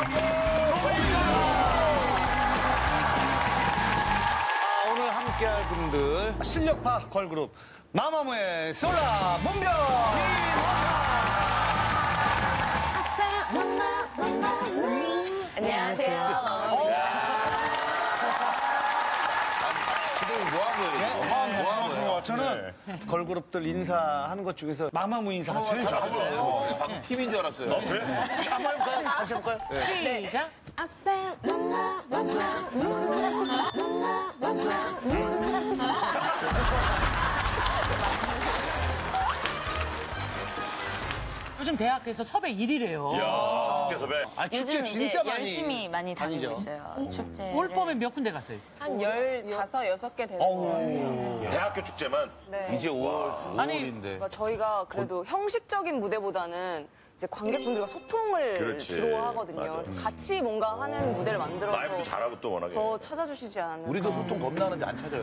아, 오늘 함께할 분들 실력파 걸그룹 마마무의 솔라 문별 뭐 말씀하신 거 저는 걸그룹들 인사하는 것 중에서 마마무 인사가 제일 좋아요. 방금 팀인 줄 알았어요. 한번 해볼까요? 같이 해볼까요? 네. 시작. 요즘 대학교에서 섭외 1위래요. 축제 섭외. 아, 축제 요즘 진짜 이제 많이 열심히 많이 다니고 다니죠. 있어요. 축제. 올 봄에 몇 군데 갔어요? 한 15, 6개 되는 거예요. 대학교 축제만. 네. 이제 5월, 아니, 5월인데. 그러니까 저희가 그래도 형식적인 무대보다는 이제 관객분들과 소통을 그렇지. 주로 하거든요. 맞아. 그래서 같이 뭔가 하는 무대를 라이브도 만들어서 잘하고 또 워낙에. 더 찾아주시지 않을까. 우리도 소통 겁나는데 안 찾아요.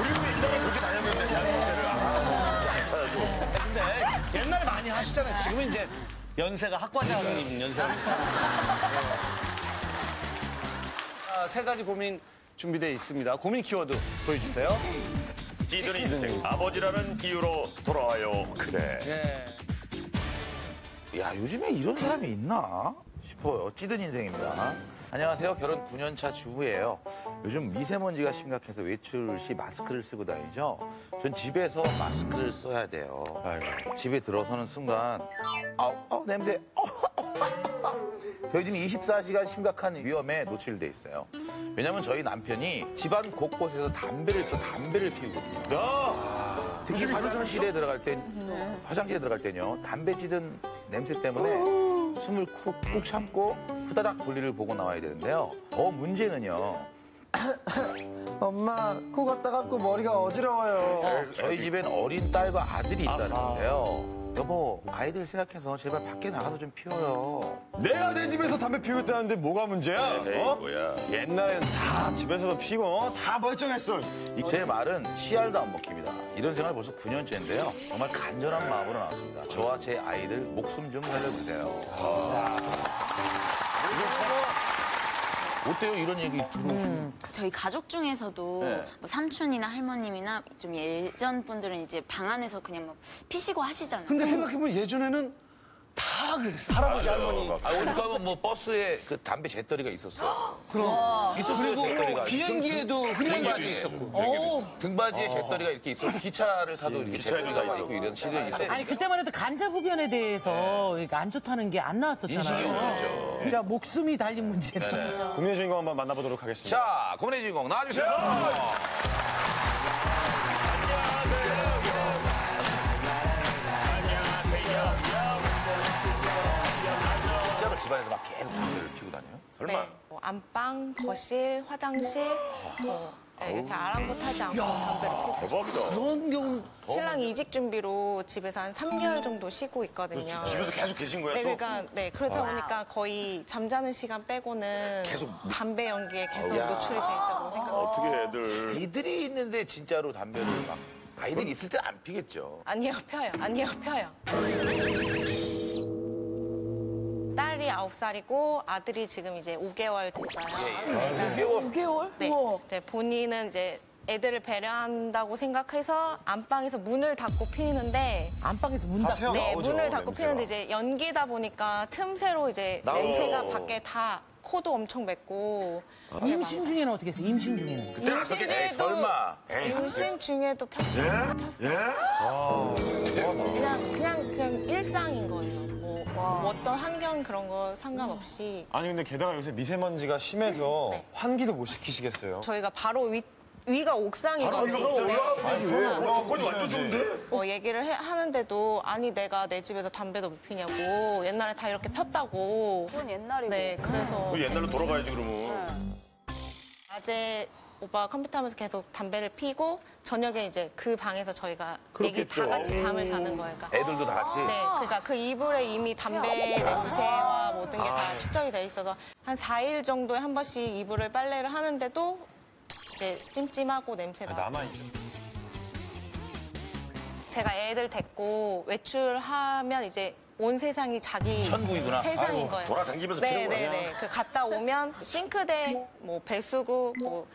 우리도 일단은 그렇게 다녔는데 대학 축제를 안 찾아줘. 근데 옛날에 많이 하셨잖아요. 지금은 이제 연세가 학과장 님 연세가. 아, 세 가지 고민 준비되어 있습니다. 고민 키워드 보여주세요. 찌들이 인생. 아버지라는 이유로 돌아와요. 그래. 예. 야, 요즘에 이런 사람이 있나 싶어요. 찌든 인생입니다. 안녕하세요. 결혼 9년 차 주부예요. 요즘 미세먼지가 심각해서 외출 시 마스크를 쓰고 다니죠. 전 집에서 마스크를 써야 돼요. 집에 들어서는 순간 아우, 아우 냄새. 저희 지금 24시간 심각한 위험에 노출돼 있어요. 왜냐면 저희 남편이 집안 곳곳에서 담배를 또 담배를 피우거든요. 특히 화장실에 들어갈 땐 화장실에 들어갈 때는요 담배 찌든 냄새 때문에 숨을 쿡쿡 참고 후다닥 볼일을 보고 나와야 되는데요 더 문제는요 엄마 코 갔다 감고 머리가 어지러워요. 저희 집엔 어린 딸과 아들이 있다는 건데요 여보 아이들 생각해서 제발 밖에 나가서 좀 피워요 내가 내 집에서 담배 피우고 있다는데 뭐가 문제야? 에이, 어? 뭐야. 옛날엔 다 집에서도 피고 어? 다 멀쩡했어. 이제 말은 씨알도 안 먹힙니다 이런 생활 벌써 9년째인데요. 정말 간절한 마음으로 나왔습니다. 저와 제 아이들 목숨 좀 살려주세요. 어때요? 이런 얘기 들으시면? 저희 가족 중에서도 네. 뭐 삼촌이나 할머님이나 좀 예전 분들은 이제 방 안에서 그냥 뭐 피시고 하시잖아요. 근데 생각해보면 예전에는 다 그랬어. 할아버지, 할머니. 아, 어디 가면 뭐 버스에 그 담배 재떨이가 있었어. 그럼. 있었어요, 그리고 재떨이가. 비행기에도 등받이에. 있었고. 등받이에 재떨이가 이렇게 있어. 기차를 타도 이렇게 재떨이가 다 있고 이런 시절이 있어요. 아니 그때만 해도 간접 흡연에 대해서 그러니까 안 좋다는 게 안 나왔었잖아요. 진짜 목숨이 달린 문제죠. 국민의 주인공 한번 만나보도록 하겠습니다. 자, 고민의 주인공 나와주세요. 집안에서 막 계속 담배를 피우고 다녀요? 설마? 네, 뭐 안방, 거실, 화장실 뭐, 네, 이렇게 아랑곳하지 않고 담배를 피우고 대박이다. 그런 경우 신랑 이직 준비로 집에서 한 3개월 정도 쉬고 있거든요. 집에서 계속 계신 거야, 네, 또? 그러니까 네 그러다 보니까 거의 잠자는 시간 빼고는 계속 담배 연기에 계속 야. 노출이 돼 있다고 생각합니다. 어떻게 애들. 아이들이 있는데 진짜로 담배를 막. 아이들이 있을 때 안 피겠죠. 아니요, 펴요. 아니요, 펴요. 딸이 9살이고 아들이 지금 이제 5개월 됐어요. 네, 그러니까 5개월? 네. 이제 본인은 이제 애들을 배려한다고 생각해서 안방에서 문을 닫고 피는데 안방에서 문 닫고. 네, 나오죠, 문을 닫고 냄새가. 피는데 이제 연기다 보니까 틈새로 이제 나오- 냄새가 밖에 다 코도 엄청 맺고 임신 중에는 어떻게 했어요? 임신 중에는. 임신. 중에도. 에이, 임신 중에도 폈어요. 폈어요. 그냥 그냥 그냥 일상인 거예요. 뭐, 뭐 어떤 환경 그런 거 상관없이 아니 근데 게다가 요새 미세먼지가 심해서 네. 환기도 못 시키시겠어요? 저희가 바로 위 위가 옥상이거든요. 네. 아니 왜? 와, 조건이 완전 좋은데? 뭐 얘기를 해- 하는데도 아니 내가 내 집에서 담배도 못 피냐고 옛날에 다 이렇게 폈다고. 그건 옛날이고. 네, 그래서 그 옛날로 돌아가야지, 그러면. 낮에 오빠 컴퓨터 하면서 계속 담배를 피고 저녁에 이제 그 방에서 저희가 얘기 다 그렇겠죠. 같이 잠을 자는 거예요. 그러니까 애들도 다 같이. 네, 그러니까 그 이불에 이미 담배 냄새와 모든 게 다 축적이 돼 있어서 한 4일 정도에 한 번씩 이불을 빨래를 하는데도 이제 찜찜하고 냄새 나고 남아 있죠. 제가 애들 데리고 외출하면 이제 온 세상이 자기 천국이구나. 세상인 아이고, 거예요. 돌아다니면서 네, 피는 네, 거야. 네. 그 갔다 오면 싱크대, 뭐 배수구, 뭐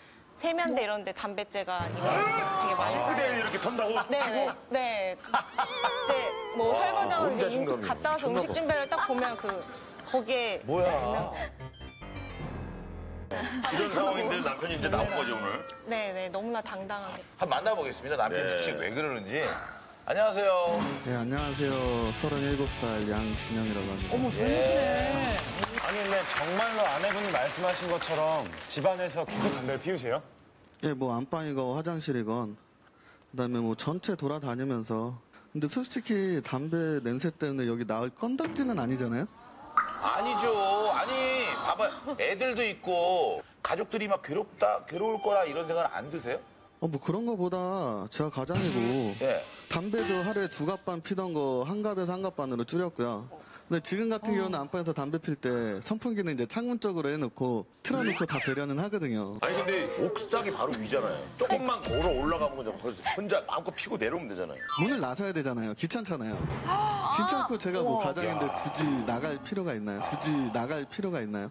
세면대 이런 데 담배째가 이미 되게 많이 쌓여 그대 이렇게 턴다고? 네네. 네. 이제 뭐 설거지하고 이제 임- 갔다 와서 음식 준비를 딱 보면 그 거기에 뭐야. 있는 거. 이런 상황인데 남편이 이제 나온 거죠, 오늘? 네네. 너무나 당당하게. 한번 만나보겠습니다. 남편이 네. 지금 왜 그러는지. 안녕하세요. 네, 안녕하세요. 37살 양진영이라고 합니다. 어머, 젊으시네. 아니 근데 정말로 아내분이 말씀하신 것처럼 집안에서 계속 담배를 피우세요? 예, 뭐 안방이건 화장실이건 그다음에 뭐 전체 돌아다니면서 근데 솔직히 담배 냄새 때문에 여기 나올 건덕지는 아니잖아요. 아니죠. 아니, 봐봐. 애들도 있고, 가족들이 막 괴롭다, 괴로울 거라 이런 생각 안 드세요? 어, 뭐 그런 거보다 제가 가장이고 예. 담배도 하루에 두 갑반 피던 거 한 갑에서 한 갑반으로 줄였고요. 근데 지금 같은 경우는 안방에서 담배 필 때 선풍기는 이제 창문 쪽으로 해놓고 틀어놓고 다 배려는 하거든요. 아니, 근데 옥상이 바로 위잖아요. 조금만 걸어 올라가면 그냥 거기서 혼자 마음껏 피고 내려오면 되잖아요. 문을 나서야 되잖아요. 귀찮잖아요. 귀찮고 제가 뭐 가장인데 굳이 나갈 필요가 있나요? 굳이 나갈 필요가 있나요?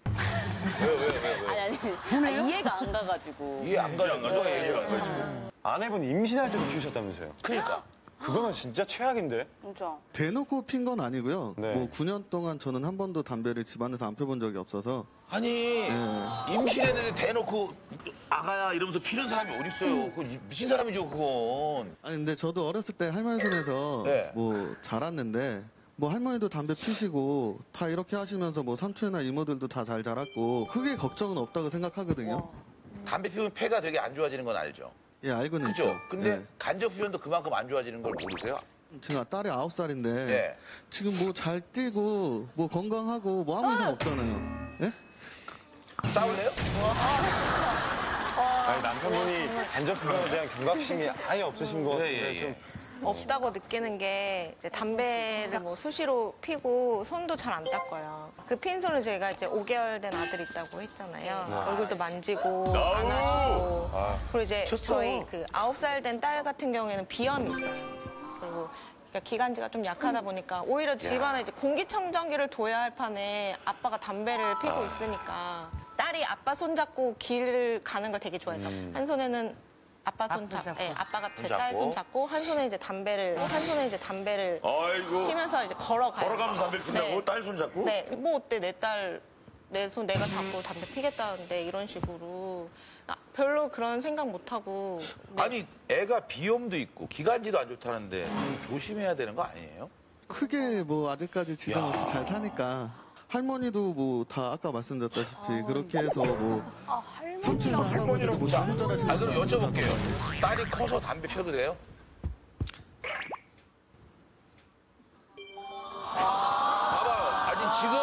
아니 아니 아, 이해가 안 가가지고. 이해 안 가죠. 안 가죠? 이해가 안 가죠. 아내분 임신할 때도 피우셨다면서요? 그러니까. 그거는 진짜 최악인데? 진짜. 대놓고 핀 건 아니고요. 네. 뭐 9년 동안 저는 한 번도 담배를 집안에서 안 펴본 적이 없어서 아니, 네. 임신했는데 대놓고 아가야 이러면서 피는 사람이 어딨어요. 그건 미친 사람이죠, 그건. 아니 근데 저도 어렸을 때 할머니 손에서 네. 뭐 자랐는데 뭐 할머니도 담배 피시고 다 이렇게 하시면서 뭐 삼촌이나 이모들도 다 잘 자랐고 크게 걱정은 없다고 생각하거든요. 담배 피우면 폐가 되게 안 좋아지는 건 알죠? 예 알고는 그죠? 있죠. 근데 예. 간접 후현도 그만큼 안 좋아지는 걸 모르세요? 제가 딸이 아홉 살인데 네. 지금 뭐 잘 뛰고 뭐 건강하고 뭐 아무 이상 없잖아요. 예? 싸울래요? 아니 남편분이 간접흡연에 대한 경각심이 아예 없으신 것 같은데 예, 예, 예. 좀 없다고 느끼는 게 이제 담배를 뭐 수시로 피고 손도 잘 안 닦아요. 그 핀 손을 제가 이제 5개월 된 아들 있다고 했잖아요. 얼굴도 만지고 안아주고 그리고 이제 저희 그 9살 된 딸 같은 경우에는 비염이 있어요. 그리고 그러니까 기관지가 좀 약하다 보니까 오히려 집안에 이제 공기청정기를 둬야 할 판에 아빠가 담배를 피고 있으니까 딸이 아빠 손 잡고 길 가는 걸 되게 좋아해요. 그러니까 한 손에는 아빠 손 아빠 잡고, 잡고. 네, 아빠가 제 손 딸 잡고. 손 잡고 한 손에 이제 담배를 한 손에 이제 담배를 아이고. 피면서 이제 걸어가요. 걸어가면서 담배를 핀다고? 네. 딸 손 잡고? 네, 뭐 어때 내 딸 내 손 내가 잡고 담배 피겠다는데 이런 식으로 아, 별로 그런 생각 못 하고 네. 아니, 애가 비염도 있고 기관지도 안 좋다는데 좀 조심해야 되는 거 아니에요? 크게 뭐 아직까지 지장 없이 잘 사니까 할머니도 뭐 다 아까 말씀드렸다시피 그렇게 해서 뭐 삼촌이나 할아버지도 뭐 잘못 자라시는 아, 그럼 여쭤볼게요. 딸이 커서 담배 펴도 돼요? 봐봐요. 아니, 지금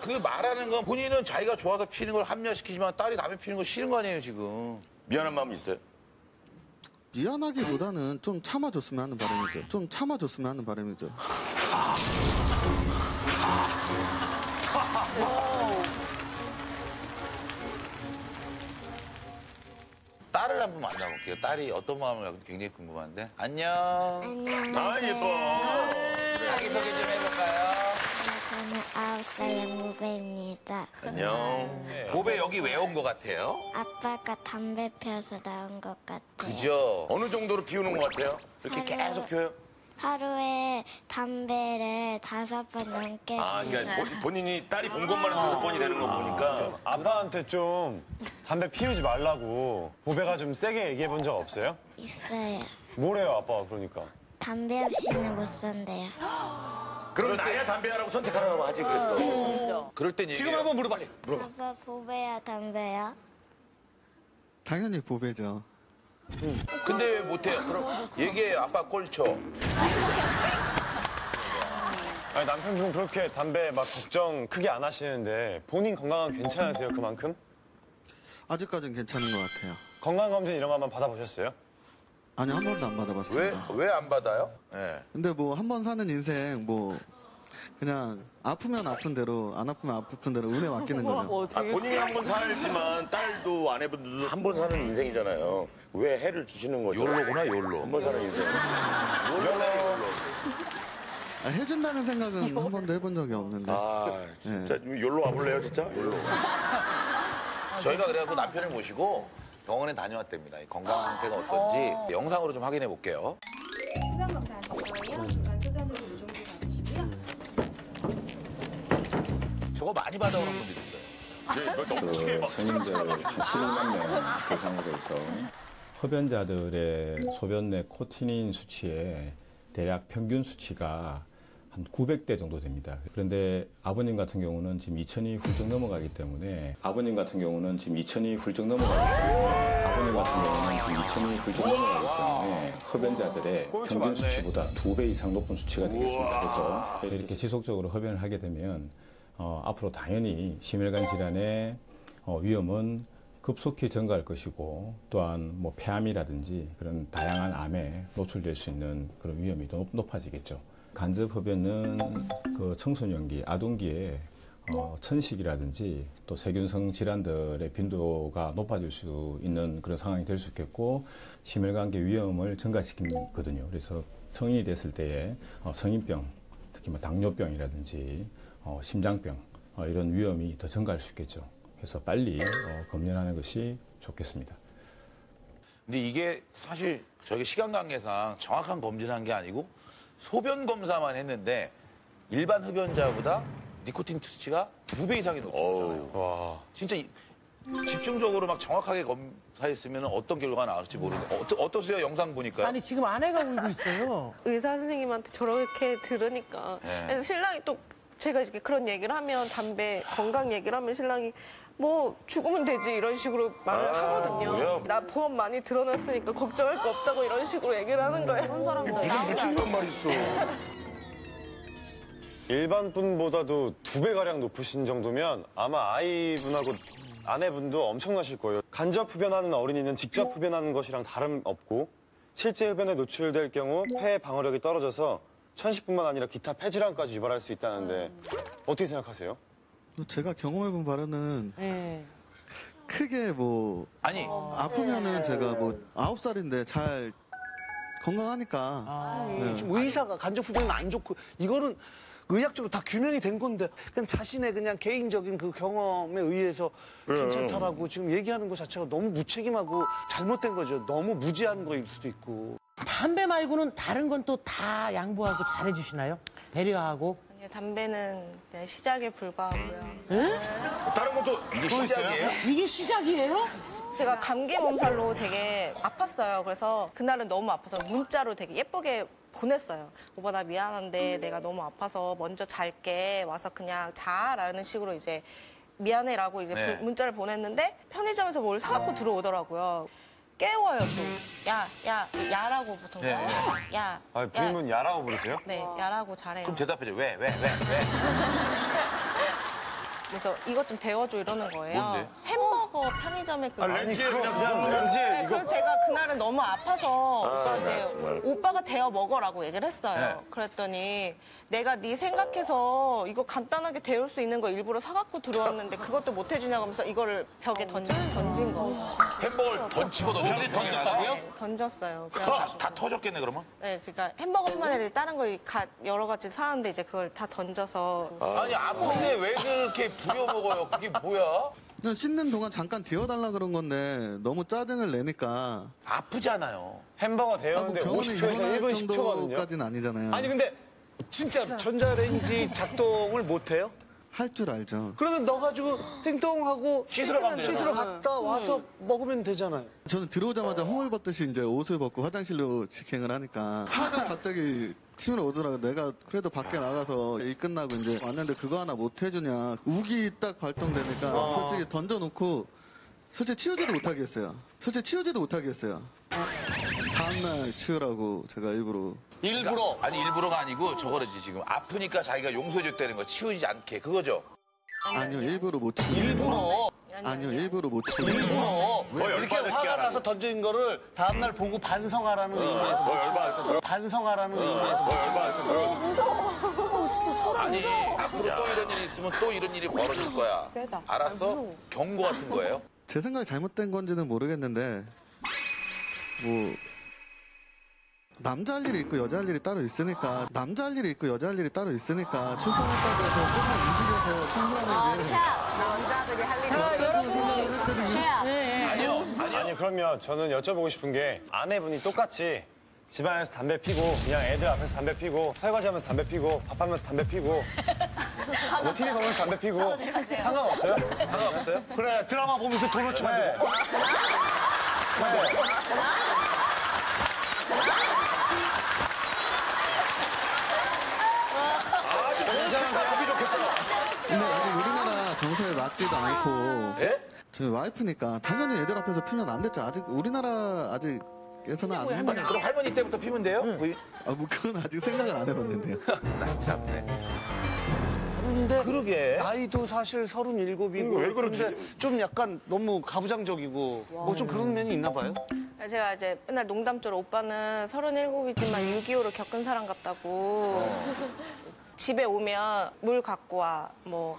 그 말하는 건 본인은 자기가 좋아서 피는 걸 합리화시키지만 딸이 담배 피는 거 싫은 거 아니에요, 지금. 미안한 마음이 있어요? 미안하기보다는 좀 참아줬으면 하는 바람이죠. 좀 참아줬으면 하는 바람이죠. 딸을 한 번 만나볼게요. 딸이 어떤 마음을 갖고 굉장히 궁금한데. 안녕. 아, 예뻐. 자기소개 좀 해볼까요? 저는 아홉 살 양무배입니다. 안녕. 보배 여기 왜 온 것 같아요? 아빠가 담배 피워서 나온 것 같아요. 그죠? 어느 정도로 피우는 것 같아요? 이렇게 계속 피워요? 하루에 담배를 다섯 번 넘게 아. 그러니까 본- 본인이 딸이 본 것만 다섯 번이 되는 거 보니까 아빠한테 좀 담배 피우지 말라고 보배가 좀 세게 얘기해 본 적 없어요? 있어요. 뭐래요 아빠가 그러니까 담배 없이는 못 산대요. 그럼 나야 담배하라고 선택하라고 하지 그랬어. 그럴 땐 지금 얘기해요. 한번 물어봐 아빠 보배야 담배야? 당연히 보배죠. 근데 왜 못해요? 그럼 얘기해 아빠 꼴초. 아니 남편분 그렇게 담배 막 걱정 크게 안 하시는데 본인 건강은 괜찮으세요 그만큼? 아직까진 괜찮은 것 같아요. 건강검진 이런 거 한번 받아보셨어요? 아니 한 번도 안 왜 받아봤습니다. 왜 안 받아요? 예. 근데 뭐 한 번 사는 인생 뭐 그냥 아프면 아픈 대로 안 아프면 아픈 대로 운에 맡기는 거죠. 아, 본인이 한 번 살지만 딸도 아내분들도 한 번 사는 인생이잖아요. 왜 해를 주시는 거죠? 욜로구나 욜로. 한번 사는 인생. 그러면 아, 해준다는 생각은 한 번도 해본 적이 없는데. 아, 진짜 열로 와볼래요, 진짜? 열로. 저희가 그래갖고 남편을 모시고 병원에 다녀왔답니다. 이 건강 상태가 어떤지 영상으로 좀 확인해 볼게요. 소변 검사 하실 거예요. 중간 소변으로 이 정도 받으시고요. 저거 많이 받아오는 분들이 있어요. 네, 너무 한 7만 명 대상으로 해서 흡연자들의 소변 내 코티닌 수치에 대략 평균 수치가 한 900대 정도 됩니다. 그런데 아버님 같은 경우는 지금 2000이 훌쩍 넘어가기 때문에 아버님 같은 경우는 지금 2000이 훌쩍 넘어가기 때문에 아버님 같은 경우는 지금 2000이 훌쩍 넘어가기 때문에 흡연자들의 평균. 수치보다 두배 이상 높은 수치가 되겠습니다. 그래서 이렇게 지속적으로 흡연을 하게 되면 어, 앞으로 당연히 심혈관 질환의 어, 위험은 급속히 증가할 것이고 또한 뭐 폐암이라든지 그런 다양한 암에 노출될 수 있는 그런 위험이 더 높- 높아지겠죠. 간접 흡연은 그 청소년기, 아동기에 어, 천식이라든지 또 세균성 질환들의 빈도가 높아질 수 있는 그런 상황이 될 수 있겠고 심혈관계 위험을 증가시키거든요. 그래서 성인이 됐을 때에 어, 성인병, 특히 뭐 당뇨병이라든지 어, 심장병 어, 이런 위험이 더 증가할 수 있겠죠. 그래서 빨리 어, 검열하는 것이 좋겠습니다. 근데 이게 사실 저희가 시간 관계상 정확한 검진을 한 게 아니고 소변 검사만 했는데 일반 흡연자보다 니코틴 수치가 두 배 이상이 높잖아요. 와. 진짜 이- 집중적으로 막 정확하게 검사했으면 어떤 결과가 나올지 모르는데 어떠, 어떠세요? 영상 보니까. 아니 지금 아내가 울고 있어요. 의사 선생님한테 저렇게 들으니까 네. 그래서 신랑이 또 제가 이렇게 그런 얘기를 하면 담배 건강 얘기를 하면 신랑이 뭐 죽으면 되지 이런 식으로 말을 아, 하거든요. 뭐야? 나 보험 많이 들어놨으니까 걱정할 거 없다고 이런 식으로 얘기를 하는 거예요. 그런 사람들 미친 것만 있어. 일반 분보다도 두 배 가량 높으신 정도면 아마 아이분하고 아내분도 엄청나실 거예요. 간접 흡연하는 어린이는 직접 흡연하는 것이랑 다름 없고 실제 흡연에 노출될 경우 폐 방어력이 떨어져서 천식뿐만 아니라 기타 폐질환까지 유발할 수 있다는데 어떻게 생각하세요? 제가 경험해본 바로는 네. 크게 뭐 아니 아프면은 제가 뭐 아홉 살인데 잘 건강하니까 네. 지금 의사가 간접 흡연은 안 좋고 이거는 의학적으로 다 규명이 된 건데 그냥 자신의 그냥 개인적인 그 경험에 의해서 괜찮다라고 지금 얘기하는 것 자체가 너무 무책임하고 잘못된 거죠. 너무 무지한 거일 수도 있고. 담배 말고는 다른 건 또 다 양보하고 잘해주시나요? 배려하고. 아니요, 담배는 그냥 시작에 불과하고요. 다른 것도 이게 시작이에요? 이게 시작이에요? 제가 감기 몸살로 되게 아팠어요. 그래서 그날은 너무 아파서 문자로 되게 예쁘게 보냈어요. 오빠 나 미안한데 내가 너무 아파서 먼저 잘게 와서 그냥 자라는 식으로 이제 미안해라고 이제 네. 부- 문자를 보냈는데 편의점에서 뭘 사갖고 들어오더라고요. 깨워요 또. 야, 야, 야라고 보통. 네, 야, 아, 야. 부인분 야라고 부르세요? 네, 야라고 잘해요. 그럼 대답해줘. 왜? 왜? 왜? 왜? 그래서 이것 좀 데워줘 이러는 거예요. 뭔데? 햄버거 편의점에 그 아, 렌즈에 그냥, 그냥 렌즈에 네, 이거 그래서 제가 그날은 너무 아파서 오빠 이제 나 정말. 오빠가 데워 먹어라고 얘기를 했어요. 네. 그랬더니 내가 네 생각해서 이거 간단하게 데울 수 있는 거 일부러 사갖고 들어왔는데 그것도 못 해주냐고 하면서 이거를 벽에 던진, 던진 거. 햄버거를 던 집어 던졌, 던졌다고요? 네, 던졌어요. 다, 그래가지고. 다 터졌겠네 그러면? 네, 그러니까 햄버거뿐만 아니라 다른 걸 가- 여러 가지 사는데 이제 그걸 다 던져서 아니 아픈데 왜 그렇게 부려 먹어요? 그게 뭐야? 그냥 씻는 동안 잠깐 데워달라 그런 건데 너무 짜증을 내니까 아프잖아요. 햄버거 아, 뭐 데우는데 병원에 50초에서 입원할 1분 10초거든요. 정도까지는 아니잖아요. 아니 근데 진짜 전자레인지 작동을 못 해요? 할 줄 알죠. 그러면 넣어가지고 띵동 하고 씻으러 가면 되잖아. 씻으러 갔다 와서 먹으면 되잖아요. 저는 들어오자마자 홍을 벗듯이 이제 옷을 벗고 화장실로 직행을 하니까 화가 갑자기 치밀어 오더라고. 내가 그래도 밖에 나가서 일 끝나고 이제 왔는데 그거 하나 못 해주냐. 우기 딱 발동되니까 솔직히 던져놓고 솔직히 치우지도 못하게 했어요. 솔직히 치우지도 못하게 했어요. 다음날 치우라고 제가 일부러 일부러 아니 일부러가 아니고 저거지 지금 아프니까 자기가 용서해줬다는 거 치우지 않게 그거죠. 아니요 일부러 못 치우. 일부러 아니요 일부러 못 치우. 일부러 더 이렇게 화가. 나서 던진 거를 다음날 보고 반성하라는 의미에서 더 열받을 반성하라는 의미에서 아니 앞으로 또 이런 일이 있으면 또 이런 일이 벌어질 거야. 세다. 알았어? 경고 같은 거예요? 제 생각이 잘못된 건지는 모르겠는데 뭐 남자 할 일이 있고 여자 할 일이 따로 있으니까 남자 할 일이 있고 여자 할 일이 따로 있으니까 출산했다고 해서 조금 움직여서 충분하는 게 남자들이 할 일이 맞다고 생각을 했거든요. 아니요. 아니 그러면 저는 여쭤보고 싶은 게 아내분이 똑같이 집안에서 담배 피고 그냥 애들 앞에서 담배 피고 설거지하면서 담배 피고 밥하면서 담배 피고 뭐 TV 보면서 담배 피고 상관없어요? 상관없어요? 그래 드라마 보면서 도넛 쳐 네. 네. 근데 아직 우리나라 정서에 맞지도 않고 예? 저희 와이프니까 당연히 애들 앞에서 피면 안 됐죠. 아직 우리나라 아직에서는 안 된다. 그럼 할머니 때부터 피면 돼요? 부인? 아, 뭐 그건 아직 생각을 안 해봤는데요. 나 참네. 근데 그러게. 나이도 사실 서른일곱이고 왜 그러지? 근데 좀 약간 너무 가부장적이고 뭐 좀 그런 면이 있나 봐요. 제가 이제 맨날 농담조로 오빠는 37이지만 6.25를 겪은 사람 같다고. 집에 오면 물 갖고 와. 뭐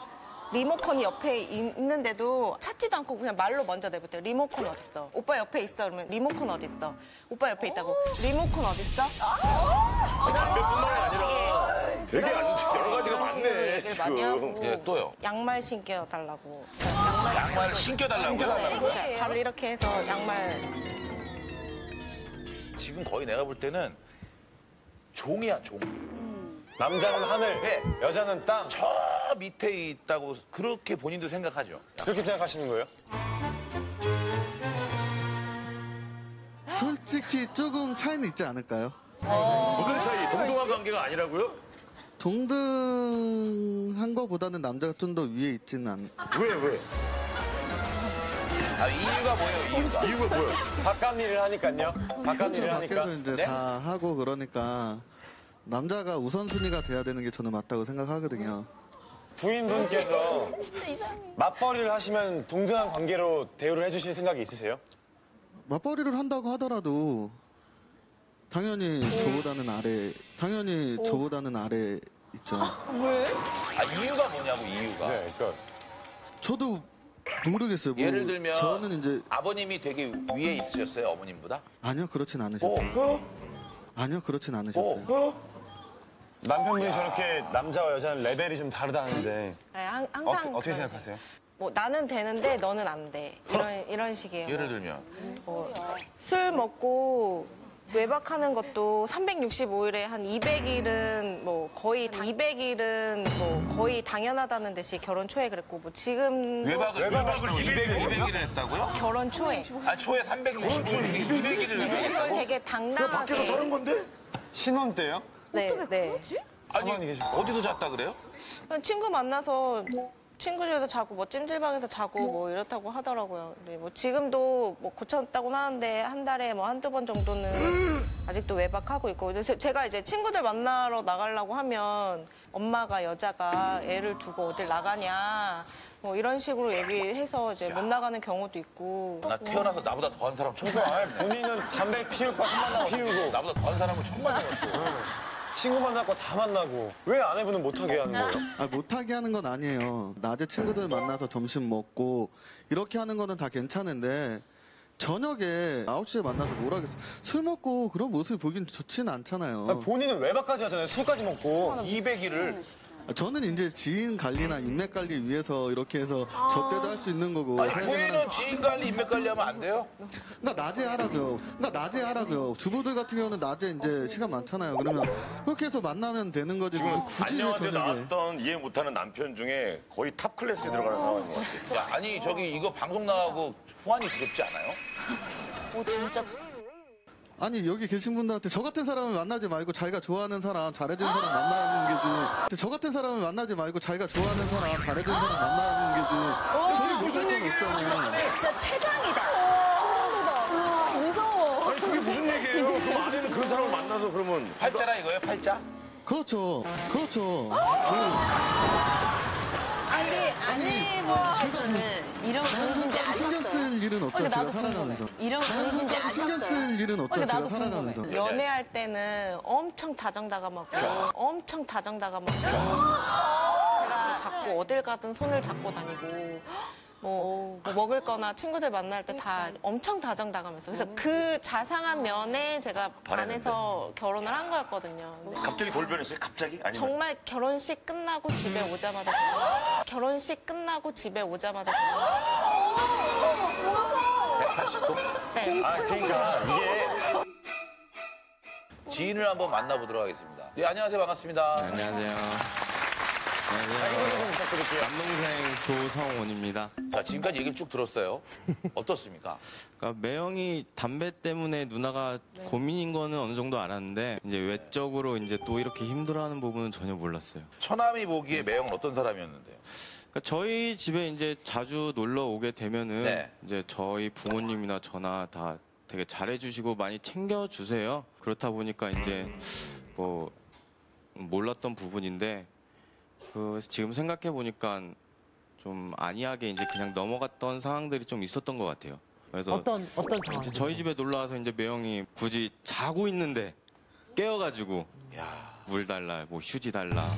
리모컨이 옆에 있는데도 찾지도 않고 그냥 말로 먼저 내뱉어요. 리모컨 어딨어? 오빠 옆에 있어. 그러면 리모컨 어딨어? 오빠 옆에 있다고. 리모컨 어딨어? 담배뿐만이 아니라 되게 아주 여러 가지가 많네 얘기를 많이 하고. 예, 또요. 양말 신겨달라고. 양말 양말 신겨달라고요? 네, 바로 이렇게 해서 양말 지금 거의 내가 볼 때는 종이야, 종. 남자는 하늘, 네. 여자는 땅 저 밑에 있다고 그렇게 본인도 생각하죠. 그렇게 생각하시는 거예요? 솔직히 조금 차이는 있지 않을까요? 무슨 차이? 동등한 관계가 아니라고요? 동등한 거보다는 남자가 좀 더 위에 있지는 않. 왜 왜? 아, 이유가 뭐예요, 이유가? 이유가 뭐야? 바깥 일을 하니까요. 바깥 그렇죠. 일을 하니까. 밖에서 이제 네? 다 하고 그러니까 남자가 우선순위가 돼야 되는 게 저는 맞다고 생각하거든요. 부인분께서 맞벌이를 하시면 동등한 관계로 대우를 해주실 생각이 있으세요? 맞벌이를 한다고 하더라도 당연히 저보다는 아래, 당연히 저보다는 아래 있죠. 아, 이유가 뭐냐고, 이유가. 네, 그러니까 저도 모르겠어요. 뭐 예를 들면 저는 이제 아버님이 되게 위에 있으셨어요, 어머님보다? 아니요 그렇진 않으셨어요. 아니요 그렇진 않으셨어요. 남편분이 저렇게 남자와 여자는 레벨이 좀 다르다는데 네, 항- 어, 항상 어떻게 그러죠. 생각하세요? 뭐 나는 되는데 너는 안 돼. 이런 이런 식이에요. 예를 들면. 뭐, 술 먹고 외박하는 것도 365일에 한 200일은 뭐 거의 200일은 뭐 거의 당연하다는 듯이 결혼 초에 그랬고 뭐 지금 외박을, 외박을 외박을 200 200, 200일 했다고요? 결혼 초에 아, 초에 365일, 200일을 이걸 외박했다고? 되게 당당하게 건데? 신혼 때요? 네, 네. 가만히 계셨어요. 어디서 잤다 그래요? 그냥 친구 만나서 친구 집에서 자고 뭐 찜질방에서 자고 뭐 이렇다고 하더라고요. 근데 뭐 지금도 뭐 고쳤다고는 하는데 한 달에 뭐 한두 번 정도는 아직도 외박하고 있고 그래서 제가 이제 친구들 만나러 나가려고 하면 엄마가 여자가 애를 두고 어딜 나가냐 뭐 이런 식으로 얘기해서 이제 못 나가는 경우도 있고 나 태어나서 나보다 더한 사람 처음 봤어. 아예 본인은 담배 피울 거다 피우고 나보다 더한 사람을 처음 만나봤어. 친구 만날 거다 만나고 왜 아내분은 못하게 하는 거예요? 아, 못하게 하는 건 아니에요. 낮에 친구들 만나서 점심 먹고 이렇게 하는 거는 다 괜찮은데 저녁에 9시에 만나서 뭘 하겠어. 술 먹고 그런 모습을 보긴 좋지는 않잖아요. 본인은 외박까지 하잖아요. 술까지 먹고. 200일을. 저는 이제 지인 관리나 인맥 관리 위해서 이렇게 해서 접대도 할 수 있는 거고. 아니, 부인은 지인 관리, 인맥 관리하면 안 돼요? 그러니까 낮에 하라고요. 그러니까 낮에 하라고요. 주부들 같은 경우는 낮에 이제 시간 많잖아요. 그러면 그렇게 해서 만나면 되는 거지. 지금 굳이 왜 안녕하세요 저녁에. 나왔던 이해 못하는 남편 중에 거의 top class에 들어가는 상황인 것 같아요. 야, 아니, 저기 이거 방송 나가고 후환이 두렵지 않아요? 아니 여기 계신 분들한테 저 같은 사람을 만나지 말고 자기가 좋아하는 사람 잘해주는 사람 만나는 게지 저 같은 사람을 만나지 말고 자기가 좋아하는 사람 잘해주는 사람 만나는 게지 저를 무슨 건 없잖아요 진짜 최강이다. 무서워. 아니 그게 무슨 얘기예요? 그럼 아내는 그 사람을 만나서 그러면 팔자라 이거예요, 팔자? 그렇죠 그렇죠 아, 근데 아내분께서는 이런 분이신지 신경 아셨어요? 쓸 일은 없죠? 제가 살아가면서. 이런 분이신지 신경 아셨어요? 쓸 일은 없죠 제가 살아가면서. 연애할 때는 엄청 다정다감하고 엄청 다정다감하고 제가 자꾸 어딜 가든 손을 잡고 다니고 뭐, 뭐 먹을 거나 친구들 만날 때 다 엄청 다정다감했어요. 그래서 그 자상한 면에 제가 반해서 결혼을 한 거였거든요. 근데 갑자기 돌변했어요? 갑자기? 아니면 정말 결혼식 끝나고 집에 오자마자 결혼. 결혼식 끝나고 집에 오자마자 결혼. 180도? 네. 아, 그러니까 이게 지인을 한번 만나보도록 하겠습니다. 네, 안녕하세요. 반갑습니다. 안녕하세요. 안녕하세요. 남동생 조성원입니다. 자, 지금까지 얘기를 쭉 들었어요. 어떻습니까? 그러니까 매형이 담배 때문에 누나가 고민인 거는 어느 정도 알았는데 이제 외적으로 이제 또 이렇게 힘들어하는 부분은 전혀 몰랐어요. 처남이 보기에 매형은 어떤 사람이었는데요? 그러니까 저희 집에 이제 자주 놀러 오게 되면은 네. 이제 저희 부모님이나 저나 다 되게 잘해주시고 많이 챙겨주세요. 그렇다 보니까 이제 뭐 몰랐던 부분인데 그 지금 생각해 보니까 좀 안이하게 이제 그냥 넘어갔던 상황들이 좀 있었던 것 같아요. 그래서 어떤 어떤 이제 상황? 저희 집에 놀러 와서 이제 매형이 굳이 자고 있는데 깨워가지고 물 달라, 뭐 휴지 달라,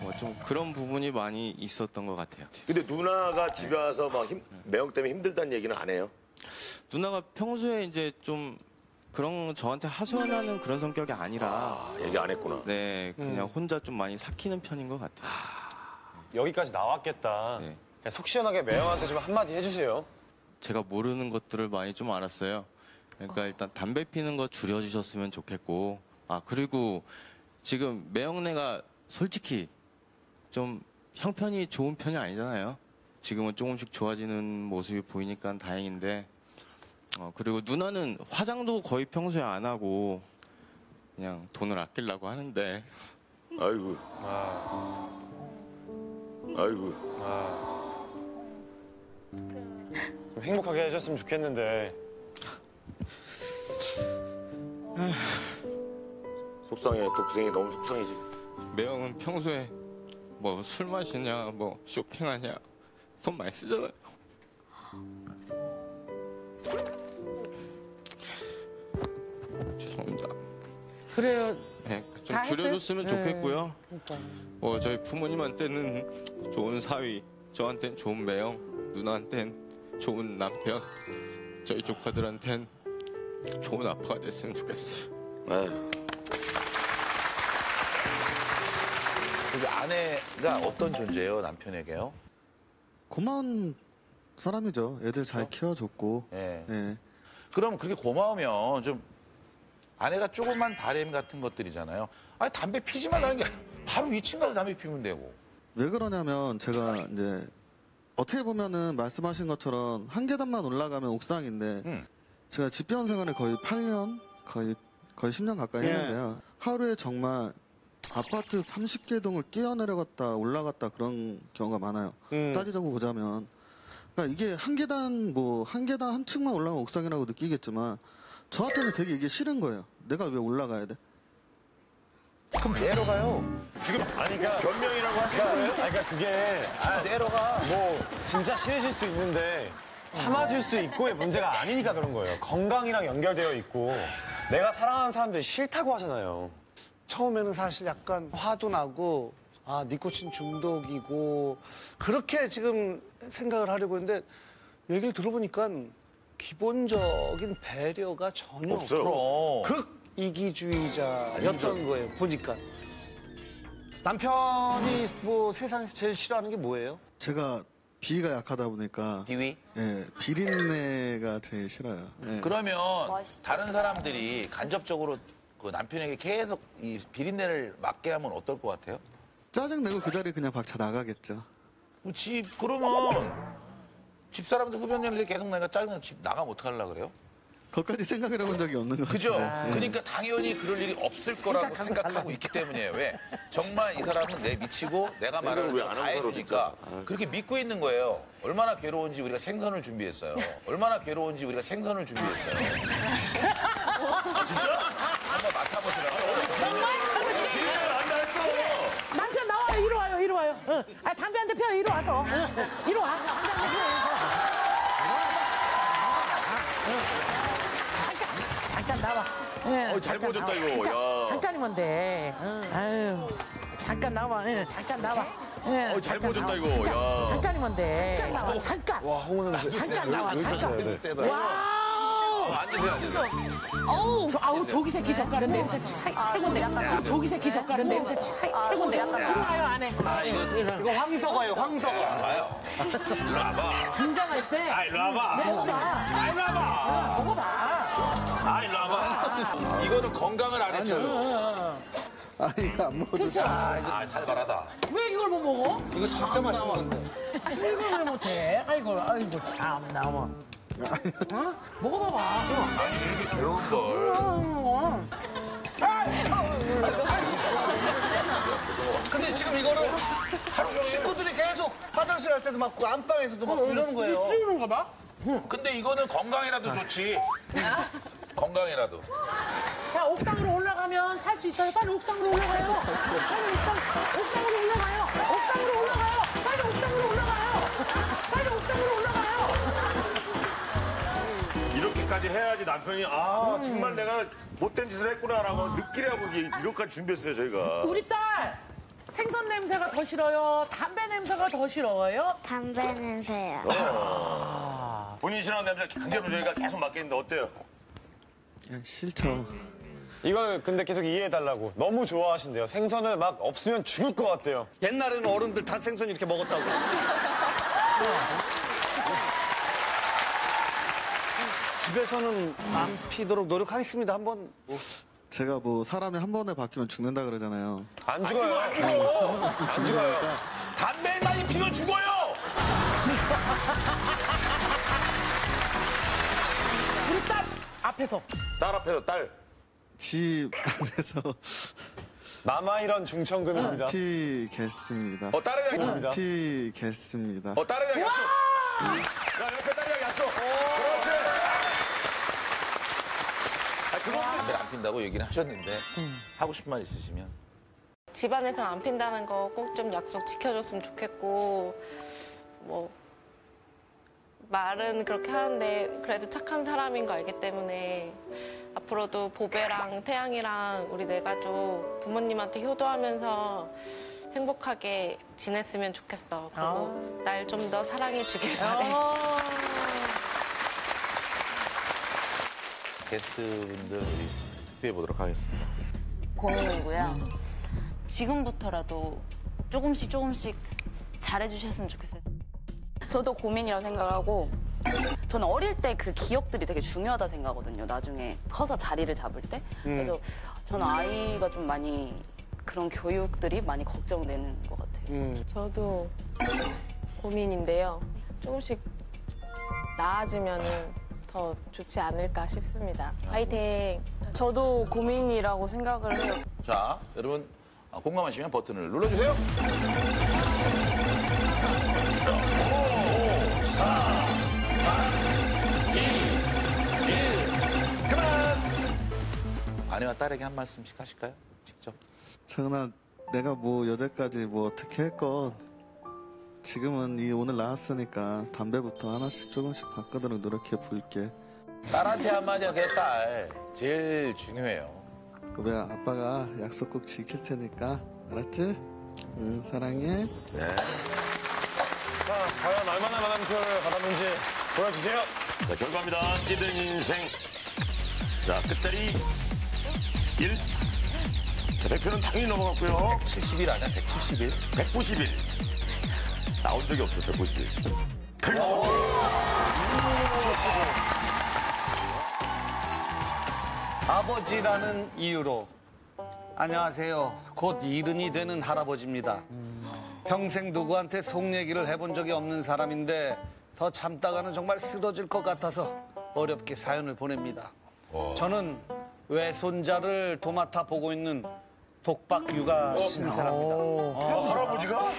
뭐 좀 그런 부분이 많이 있었던 것 같아요. 근데 누나가 집에 와서 막 힘, 매형 때문에 힘들다는 얘기는 안 해요? 누나가 평소에 이제 좀 그런 저한테 하소연하는 그런 성격이 아니라 아, 얘기 안 했구나. 네 그냥 혼자 좀 많이 삭히는 편인 것 같아요. 여기까지 나왔겠다. 네. 그냥 속 시원하게 매형한테 좀 한마디 해주세요. 제가 모르는 것들을 많이 좀 알았어요. 그러니까 일단 담배 피는 거 줄여주셨으면 좋겠고 아 그리고 지금 매형네가 솔직히 좀 형편이 좋은 편이 아니잖아요. 지금은 조금씩 좋아지는 모습이 보이니까 다행인데 어 그리고 누나는 화장도 거의 평소에 안 하고 그냥 돈을 아끼려고 하는데 아이고. 아이고. 좀 행복하게 해줬으면 좋겠는데 속상해. 독생이 너무 속상해지. 매형은 평소에 뭐 술 마시냐 뭐 쇼핑하냐 돈 많이 쓰잖아요. 그래요. 네, 좀다 줄여줬으면 했어요? 좋겠고요. 그러니까. 뭐 저희 부모님한테는 좋은 사위, 저한테는 좋은 매형, 누나한테는 좋은 남편, 저희 조카들한테는 좋은 아빠가 됐으면 좋겠어요. 아휴. 그 아내가 어떤 존재예요, 남편에게요? 고마운 사람이죠. 애들 잘 키워줬고. 예. 예. 그럼 그렇게 고마우면 좀 아내가 조그만 바램 같은 것들이잖아요. 아니 담배 피지 말라는 게 바로 위층 가서 담배 피면 되고. 왜 그러냐면 제가 이제 어떻게 보면은 말씀하신 것처럼 한 계단만 올라가면 옥상인데 음. 제가 집배원 생활을 거의 8년 거의 거의 10년 가까이 예. 했는데요. 하루에 정말 아파트 30개 동을 뛰어내려갔다 올라갔다 그런 경우가 많아요. 음. 따지자고 보자면 그러니까 이게 한 계단 뭐 한 계단 한 층만 올라가면 옥상이라고 느끼겠지만 저한테는 되게 이게 싫은 거예요. 내가 왜 올라가야 돼? 그럼 내려가요. 지금 아니 그러니까 변명이라고 하시는 거예요? 아니 그러니까 그게 아, 내려가. 뭐 진짜 싫으실 수 있는데 참아줄 수 있고의 문제가 아니니까 그런 거예요. 건강이랑 연결되어 있고 내가 사랑하는 사람들이 싫다고 하잖아요. 처음에는 사실 약간 화도 나고 아 니코틴 중독이고 그렇게 지금 생각을 하려고 했는데 얘기를 들어보니까 기본적인 배려가 전혀 없어요. 없고 극 이기주의자였던 거예요 보니까 남편이 뭐 세상에서 제일 싫어하는 게 뭐예요? 제가 비위가 약하다 보니까 비위? 예, 비린내가 제일 싫어요. 예. 그러면 다른 사람들이 간접적으로 그 남편에게 계속 이 비린내를 맡게 하면 어떨 것 같아요? 짜증 내고 그 자리 그냥 박차 나가겠죠. 집 그러면 집 사람들 흡연 냄새 계속 나니까 짜증나 집 나가면 어떡하려고 그래요? 그것까지 생각을 해본 적이 없는 것 그죠? 같아요. 예. 그러니까 당연히 그럴 일이 없을 거라고 생각하고 있기 때문이에요. 왜? 정말 이 사람은 내 미치고 내가 말하는 왜안 대로 다 하는 거로 해주니까 진짜. 그렇게 믿고 있는 거예요. 얼마나 괴로운지 우리가 생선을 준비했어요. 얼마나 괴로운지 우리가 생선을 준비했어요. 아, 진짜? 한번 맡아보시라고. 정말 참으시. 남편 나와요. 이리 와요. 이리 와요. 응. 아 담배 한 대 펴요. 이리 와서. 응. 이리 와. 담배 한 대 펴요. 잠깐, 잠깐 나와. 예, 어, 잘 잠깐 나와. 이거. 잠깐, 야. 잠깐 이면 돼. 응. 아유. 잠깐 나와. 예, 잠깐 나와. 예, 어, 잘 잠깐 보여줬다, 나와. 이거. 잠깐, 야. 잠깐이면 돼. 잠깐 나와. 잠깐. 와, 홍은. 잠깐 나와. 잠깐. 와우. 앉으세요, 앉으세요. 어우, 저, 아우 조기 새끼 젓갈은 냄새 최- 최고인데. 아, 조기 새끼 젓갈은 냄새 최- 최고인데. 이리 와요 안에. 이거 황석어예요, 황석어. 일로 와봐. 긴장할 때. 아, 일로 와봐. 먹어봐. 아, 일로 와봐. 먹어봐. 아, 일로 와봐. 이거는 건강을 안 해줘요. 아 이거 안 먹어도 돼. 아, 살벌하다. 왜 이걸 못 먹어? 이거 진짜 맛있는 건데. 이걸 왜 못해? 아이고, 아이고, 참, 나와. 어? 먹어봐봐. 아니, 이렇게 괴로운 걸. 어. 근데 지금 이거를 하루 식구들이 계속 화장실 할 때도 막그 안방에서도 막 이러는 거예요. 이러는가 봐. 근데 이거는 건강이라도 좋지. 건강이라도. 자, 옥상으로 올라가면 살 수 있어요. 빨리 옥상으로 올라가요. 빨리 옥상, 옥상으로 올라가요. 옥상으로 올라가요. 이렇게까지 해야지 남편이 아 정말 내가 못된 짓을 했구나라고 느끼려고 이- 이것까지 준비했어요 저희가. 우리 딸 생선 냄새가 더 싫어요. 담배 냄새가 더 싫어요. 담배 냄새요. 본인 싫어하는 냄새 강제로 저희가 계속 맡겠는데 어때요? 그냥 싫죠. 이걸 근데 계속 이해해달라고. 너무 좋아하신대요. 생선을 막 없으면 죽을 것 같대요. 옛날에는 어른들 다 생선 이렇게 먹었다고. 집에서는 안 피도록 노력하겠습니다. 한번 제가 뭐 사람이 한 번에 바뀌면 죽는다 그러잖아요. 안 죽어요. 안 죽어요. 담배 많이 피면 죽어요! 우리 딸 앞에서 딸 앞에서 딸. 집 안에서 남아 이런 중천금입니다. 피겠습니다. 어 딸이랑 입니다. 피겠습니다. 어 딸이랑 약속. 야 옆에 딸이랑 약속. 그렇지. 아, 안 핀다고 얘기는 하셨는데 하고 싶은 말 있으시면 집안에서는 안 핀다는 거 꼭 좀 약속 지켜줬으면 좋겠고 뭐 말은 그렇게 하는데 그래도 착한 사람인 거 알기 때문에 앞으로도 보배랑 태양이랑 우리 네 가족 부모님한테 효도하면서 행복하게 지냈으면 좋겠어. 그리고 날 좀 더 사랑해 주길 바래. 게스트분들 우리 투표해 보도록 하겠습니다. 고민이고요. 지금부터라도 조금씩 조금씩 잘해주셨으면 좋겠어요. 저도 고민이라고 생각하고 저는 어릴 때 그 기억들이 되게 중요하다 생각하거든요. 나중에 커서 자리를 잡을 때. 그래서 저는 아이가 좀 많이 그런 교육들이 많이 걱정되는 것 같아요. 저도 고민인데요. 조금씩 나아지면 더 좋지 않을까 싶습니다. 화이팅! 저도 고민이라고 생각을 해요. 자, 여러분 아, 공감하시면 버튼을 눌러주세요. 아내와 딸에게 한 말씀씩 하실까요? 직접. 정은아, 내가 뭐 여태까지 뭐 어떻게 했건 지금은 이 오늘 나왔으니까 담배부터 하나씩 조금씩 바꾸도록 노력해 볼게. 딸한테 한마디 하세요, 딸. 제일 중요해요. 왜 아빠가 약속 꼭 지킬 테니까 알았지? 응, 사랑해. 네. 자, 과연 얼마나 많은 표를 받았는지 보여주세요. 자 결과입니다. 찌든 인생. 자 끝자리 1. 자 대표는 당연히 넘어갔고요. 70일 아니야? 171? 191. 나온 적이 없어 191. 아버지라는 이유로 안녕하세요. 곧 이른이 되는 할아버지입니다. 평생 누구한테 속 얘기를 해본 적이 없는 사람인데 더 참다가는 정말 쓰러질 것 같아서 어렵게 사연을 보냅니다. 저는 외손자를 도맡아 보고 있는 독박 육아 신세랍니다. 아, 할아버지가?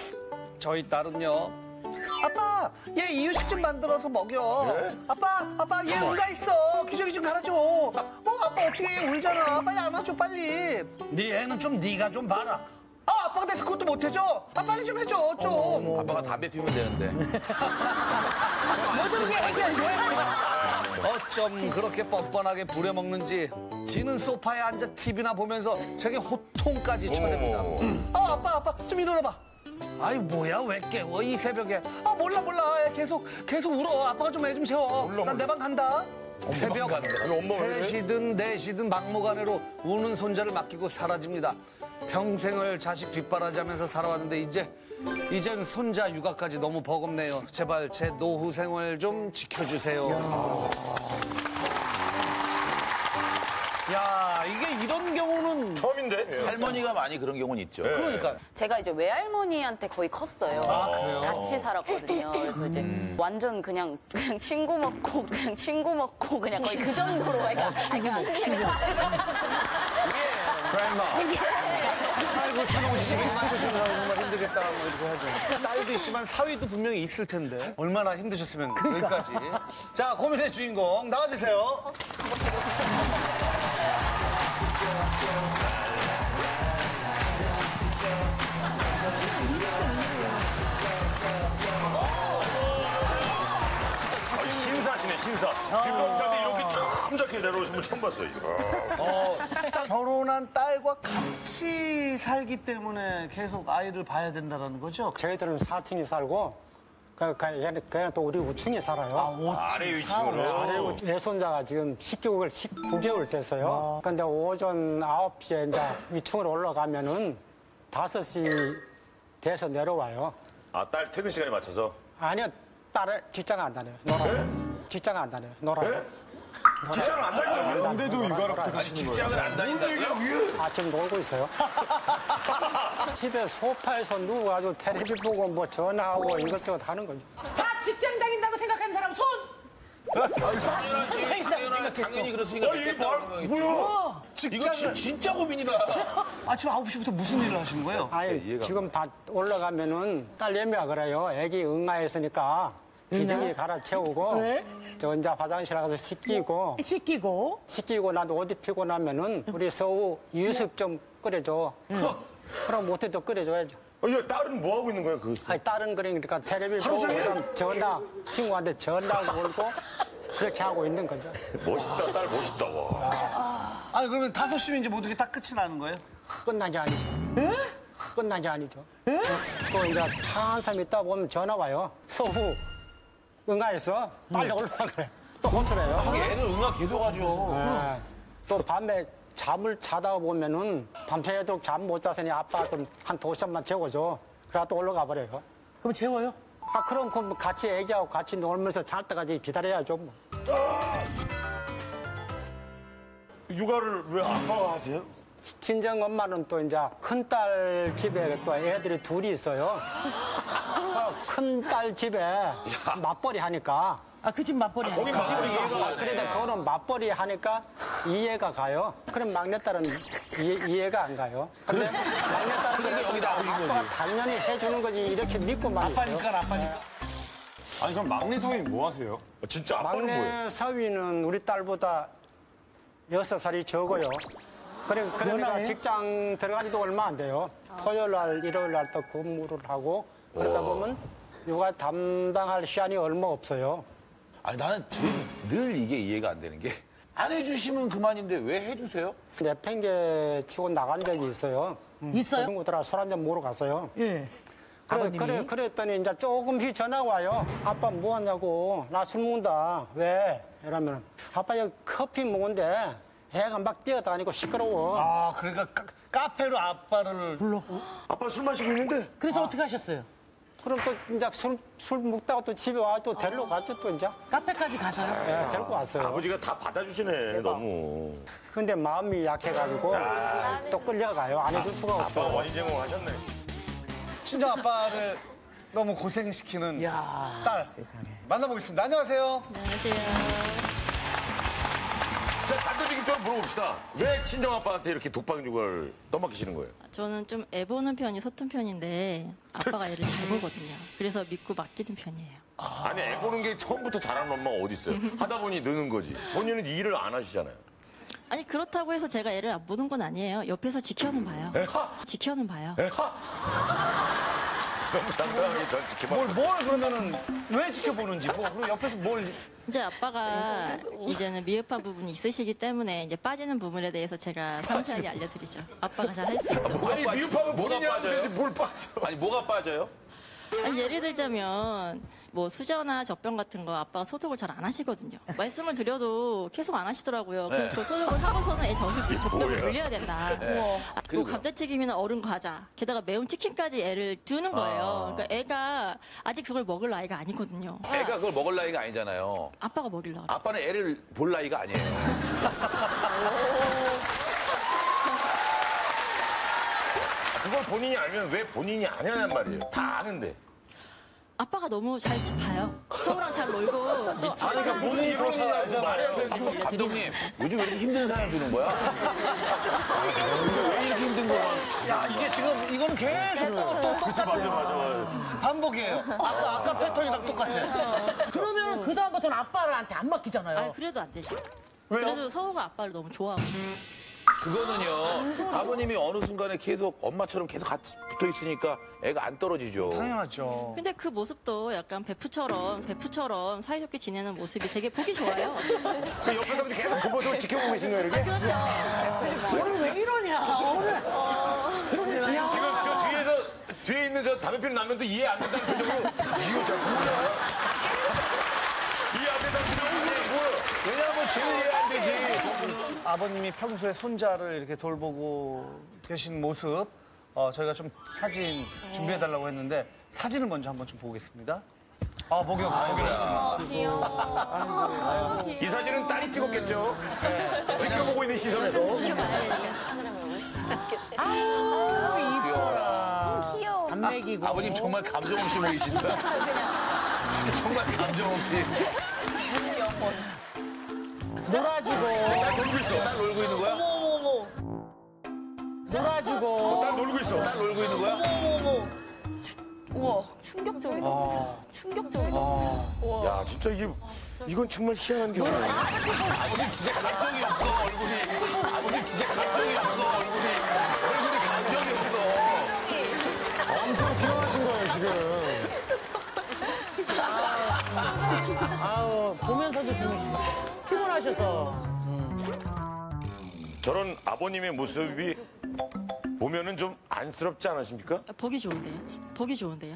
저희 딸은요. 아빠, 얘 이유식 좀 만들어서 먹여. 아빠, 아빠, 얘 울가 있어. 기저귀 좀 갈아줘. 어, 아빠 어떻게 해? 울잖아. 빨리 안아줘, 빨리. 네 애는 좀 네가 좀 봐라. 아, 아빠가 돼서 그것도 못 해줘. 아, 빨리 좀 해줘, 좀. 아빠가 담배 피우면 되는데. 모든 게 해결돼. 어쩜 그렇게 뻔뻔하게 부려먹는지 지는 소파에 앉아 TV나 보면서 제게 호통까지 쳐댑니다. 아 아빠 아빠 좀 일어나봐. 아이 뭐야 왜 깨워 이 새벽에? 아 몰라 몰라 계속 계속 울어 아빠가 좀 애좀 채워. 난내 방 간다. 새벽 왜? 3시든 4시든 막무가내로 우는 손자를 맡기고 사라집니다. 평생을 자식 뒷바라지하면서 살아왔는데 이제 이젠 손자 육아까지 너무 버겁네요. 제발 제 노후 생활 좀 지켜주세요. 야 이게 이런 경우는 처음인데? 할머니가 많이 그런 경우는 있죠. 그러니까 제가 이제 외할머니한테 거의 컸어요. 아, 그래요? 같이 살았거든요. 그래서 이제 완전 그냥 그냥 친구 먹고 그냥 친구 먹고 그냥 거의 그 정도로 그러니까 친구 먹고 친구. 아이고 천홍 씨 그만 주시느라 정말 힘들겠다 뭐 이렇게 하죠. 나이도 있지만 사위도 분명히 있을 텐데 얼마나 힘드셨으면 여기까지. 자 고민의 주인공 나와주세요. 신사. 김범자한테 이렇게 첨작해 내려오신 분 처음 봤어요. 이거. 어, 결혼한 딸과 같이 살기 때문에 계속 아이를 봐야 된다는 거죠? 저희들은 4층에 살고 그, 그, 그냥 또 우리 5층에 살아요. 아래 위층으로. 아래 우- 외손자가 지금 19개월, 19개월 됐어요. 근데 오전 9시에 이제 위층으로 올라가면은 5시 돼서 내려와요. 아, 딸 퇴근 시간에 맞춰서. 아니요, 딸을 직장 안 다녀요. 놀아요. 직장 안 다녀요. 놀아요. 직장을 안 다니는데? 근데도 육아를 부탁하시는 거예요? 직장을 안 다닌다고요? 아침 놀고 있어요. 집에 소파에서 누워가지고 텔레비 보고 뭐 전화하고 이것저것 하는 거죠. 다 직장 다닌다고 생각하는 사람 손! 당연히, 당연히, 당연히 그렇으니까 아니, 이게 말, 뭐야? 이거 진, 진짜 고민이다. 아침 9시부터 무슨 일을 하시는 거예요? 아니 지금 다 올라가면은 딸 예매가 그래요. 애기 응아했으니까 기저귀 갈아채우고 저 혼자 화장실 가서 씻기고 씻기고 씻기고 나도 옷 입히고 나면은 우리 서우 유숙 좀 끓여줘. 그럼 못해도 끓여줘야죠. 어, 야, 딸은 뭐 하고 있는 거야, 그? 아니 딸은 그러니까 텔레비를 보고 전화 친구한테 전화 걸고 그렇게 하고 있는 거죠. 멋있다, 딸 멋있다, 와. 아니 그러면 5시면 이제 모든 게 다 끝이 나는 거예요? 끝나지 아니죠. 끝나지 아니죠. 또 이제 한참 있다 보면 전화 와요. 서후 응아해서 빨리 올라가 그래. 또 호출해요. 하긴 애는 응아 계속 하죠. 네. 또 밤에 잠을 자다 보면은 밤새도록 잠 못 자서니 아빠 좀한 도시만 재워줘. 또 올라가 버려요. 그럼 재워요? 아 그럼 그럼 같이 애기하고 같이 놀면서 잘 때까지 기다려야죠. 뭐. 육아를 왜 아빠가 하세요? 친정 엄마는 또 이제 큰 딸 집에 또 애들이 둘이 있어요. 큰 딸 집에 맞벌이 하니까. 아 그 집 맞벌이 거기 아니야. 맞벌이 아, 그래도 그거는 맞벌이 하니까 이해가 가요. 그럼 막내딸은 이해, 이해가 안 가요. 근데 막내딸은 여기다 아빠가 당연히 해주는 거지 이렇게 믿고 만 아빠니까 아빠니까. 아니 그럼 막내 성이 뭐 하세요? 어, 진짜 아빠는 뭐예요? 막내 사위는 우리 딸보다 여섯 살이 적어요. 그래, 그러니까 연하예요? 직장 들어가지도 얼마 안 돼요. 토요일 날, 일요일 날 또 근무를 하고 그러다 보면 육아 담당할 시간이 얼마 없어요. 아니, 나는 늘, 늘 이게 이해가 안 되는 게 안 해주시면 그만인데 왜 해주세요? 내 팽개 치고 나간 적이 있어요. 있어요? 친구들하고 술 한잔 먹으러 갔어요. 예. 그래? 그래, 그랬더니 이제 조금씩 전화가 와요. 아빠 뭐 하냐고. 나 술 먹는다. 왜? 이러면 아빠 여기 커피 먹는데 애가 막 뛰어다니고 시끄러워. 아 그러니까 카, 카페로 아빠를 불러. 아빠 술 마시고 있는데? 그래서 어떻게 하셨어요? 그럼 또 이제 술, 술 먹다가 또 집에 와 또 데리러 갔죠 또 이제. 카페까지 가서요? 예, 데리고 왔어요. 아버지가 다 받아주시네, 너무. 근데 마음이 약해가지고 또 끌려가요. 안 해줄 수가 아빠가 없어요. 원인 제공하셨네. 친정 아빠를 너무 고생시키는 야 딸 세상에. 만나보겠습니다. 안녕하세요. 자, 단도직입적으로 물어봅시다. 왜 친정 아빠한테 이렇게 독박 육아를 떠맡기시는 거예요? 저는 좀 애 보는 편이 서툰 편인데 아빠가 애를 잘 보거든요. 그래서 믿고 맡기는 편이에요. 아니, 애 보는 게 처음부터 잘하는 엄마가 어디 있어요? 하다 보니 느는 거지. 본인은 일을 안 하시잖아요. 아니 그렇다고 해서 제가 애를 안 보는 건 아니에요. 옆에서 지켜는 봐요. 지켜는 봐요. 너무 상당하게 전 지켜봐. 뭘, 뭘 그러면은 왜 지켜보는지 뭐 그리고 옆에서 뭘 이제 아빠가 이제는 미흡한 부분이 있으시기 때문에 이제 빠지는 부분에 대해서 제가 상세하게 알려드리죠. 아빠가 잘 할 수 있도록. 아니 미흡하면 뭐가 본인이 하면 빠져요? 되지 뭘 빠져. 아니 뭐가 빠져요? 아니, 예를 들자면 뭐 수저나 젖병 같은 거 아빠가 소독을 잘 안 하시거든요. 말씀을 드려도 계속 안 하시더라고요. 그래서 네. 저 소독을 하고서는 애 젖을 젖병을? 돌려야 된다. 네. 아? 뭐 감자튀김이나 얼음 과자, 게다가 매운 치킨까지 애를 두는 거예요. 아. 그러니까 애가 아직 그걸 먹을 나이가 아니거든요. 애가 그걸 먹을 나이가 아니잖아요. 아빠가 먹이려고. 아빠는 애를 볼 나이가 아니에요. 그걸 본인이 알면 왜 본인이 안 하냔 말이에요. 다 아는데. 아빠가 너무 잘 봐요. 서우랑 잘 놀고 또 아니 그러니까 본인이 더잘 알잖아요. 감독님, 요즘 왜 이렇게 힘든 사연 주는 거야? 왜 이렇게 힘든 거야? 야 이게 지금 이건 계속 그치 맞아 맞아. 반복이에요. 아까 아까 패턴이랑 똑같아. 그러면 그 다음부터는 아빠한테 안 맡기잖아요. 아 그래도 안 되죠. 왜요? 그래도 서우가 아빠를 너무 좋아하고. 그거는요, 아버님이 어느 순간에 계속 엄마처럼 계속 같이 붙어 있으니까 애가 안 떨어지죠. 당연하죠. 근데 그 모습도 약간 베프처럼 베프처럼 사이좋게 지내는 모습이 되게 보기 좋아요. 그 옆에서 계속 그 모습을 지켜보고 계신 거예요 이렇게? 그렇죠. 오늘 왜 이러냐, 오늘. 지금 저 뒤에서 뒤에 있는 저 담배 피는 남편도 이해 안 된다는 표정으로 이거 저 뭐야? 이해 안 된다는 표정으로 뭐야? 왜냐하면 제일 이해 안 되지. 아버님이 평소에 손자를 이렇게 돌보고 계신 모습 어, 저희가 좀 사진 준비해달라고 했는데 사진을 먼저 한번 좀 보겠습니다. 아 목욕 목욕 이 사진은 딸이 찍었겠죠? 지켜보고 있는 시선에서. 귀여워. 안 먹이고. 아 버님 정말 감정 없이 보이신다. 정말 감정 없이. 놀아주고, 딸 놀고 있어. 딸 놀고 있는 거야? 놀아주고. 딸 놀고 있어. 딸 놀고 있는 거야? 우와 충격적이다. 충격적이다. 야 진짜 이게 이건 정말 희한한 경우야. 아버님 진짜 감정이 없어, 얼굴이. 아버님 진짜 감정이 없어, 얼굴이. 얼굴이 감정이 없어. 엄청 필요하신 거예요, 지금. 아우, 보면서도 주무시고. 피곤하셔서. 저런 아버님의 모습이 보면은 좀 안쓰럽지 않으십니까? 보기 좋은데요. 보기 좋은데요.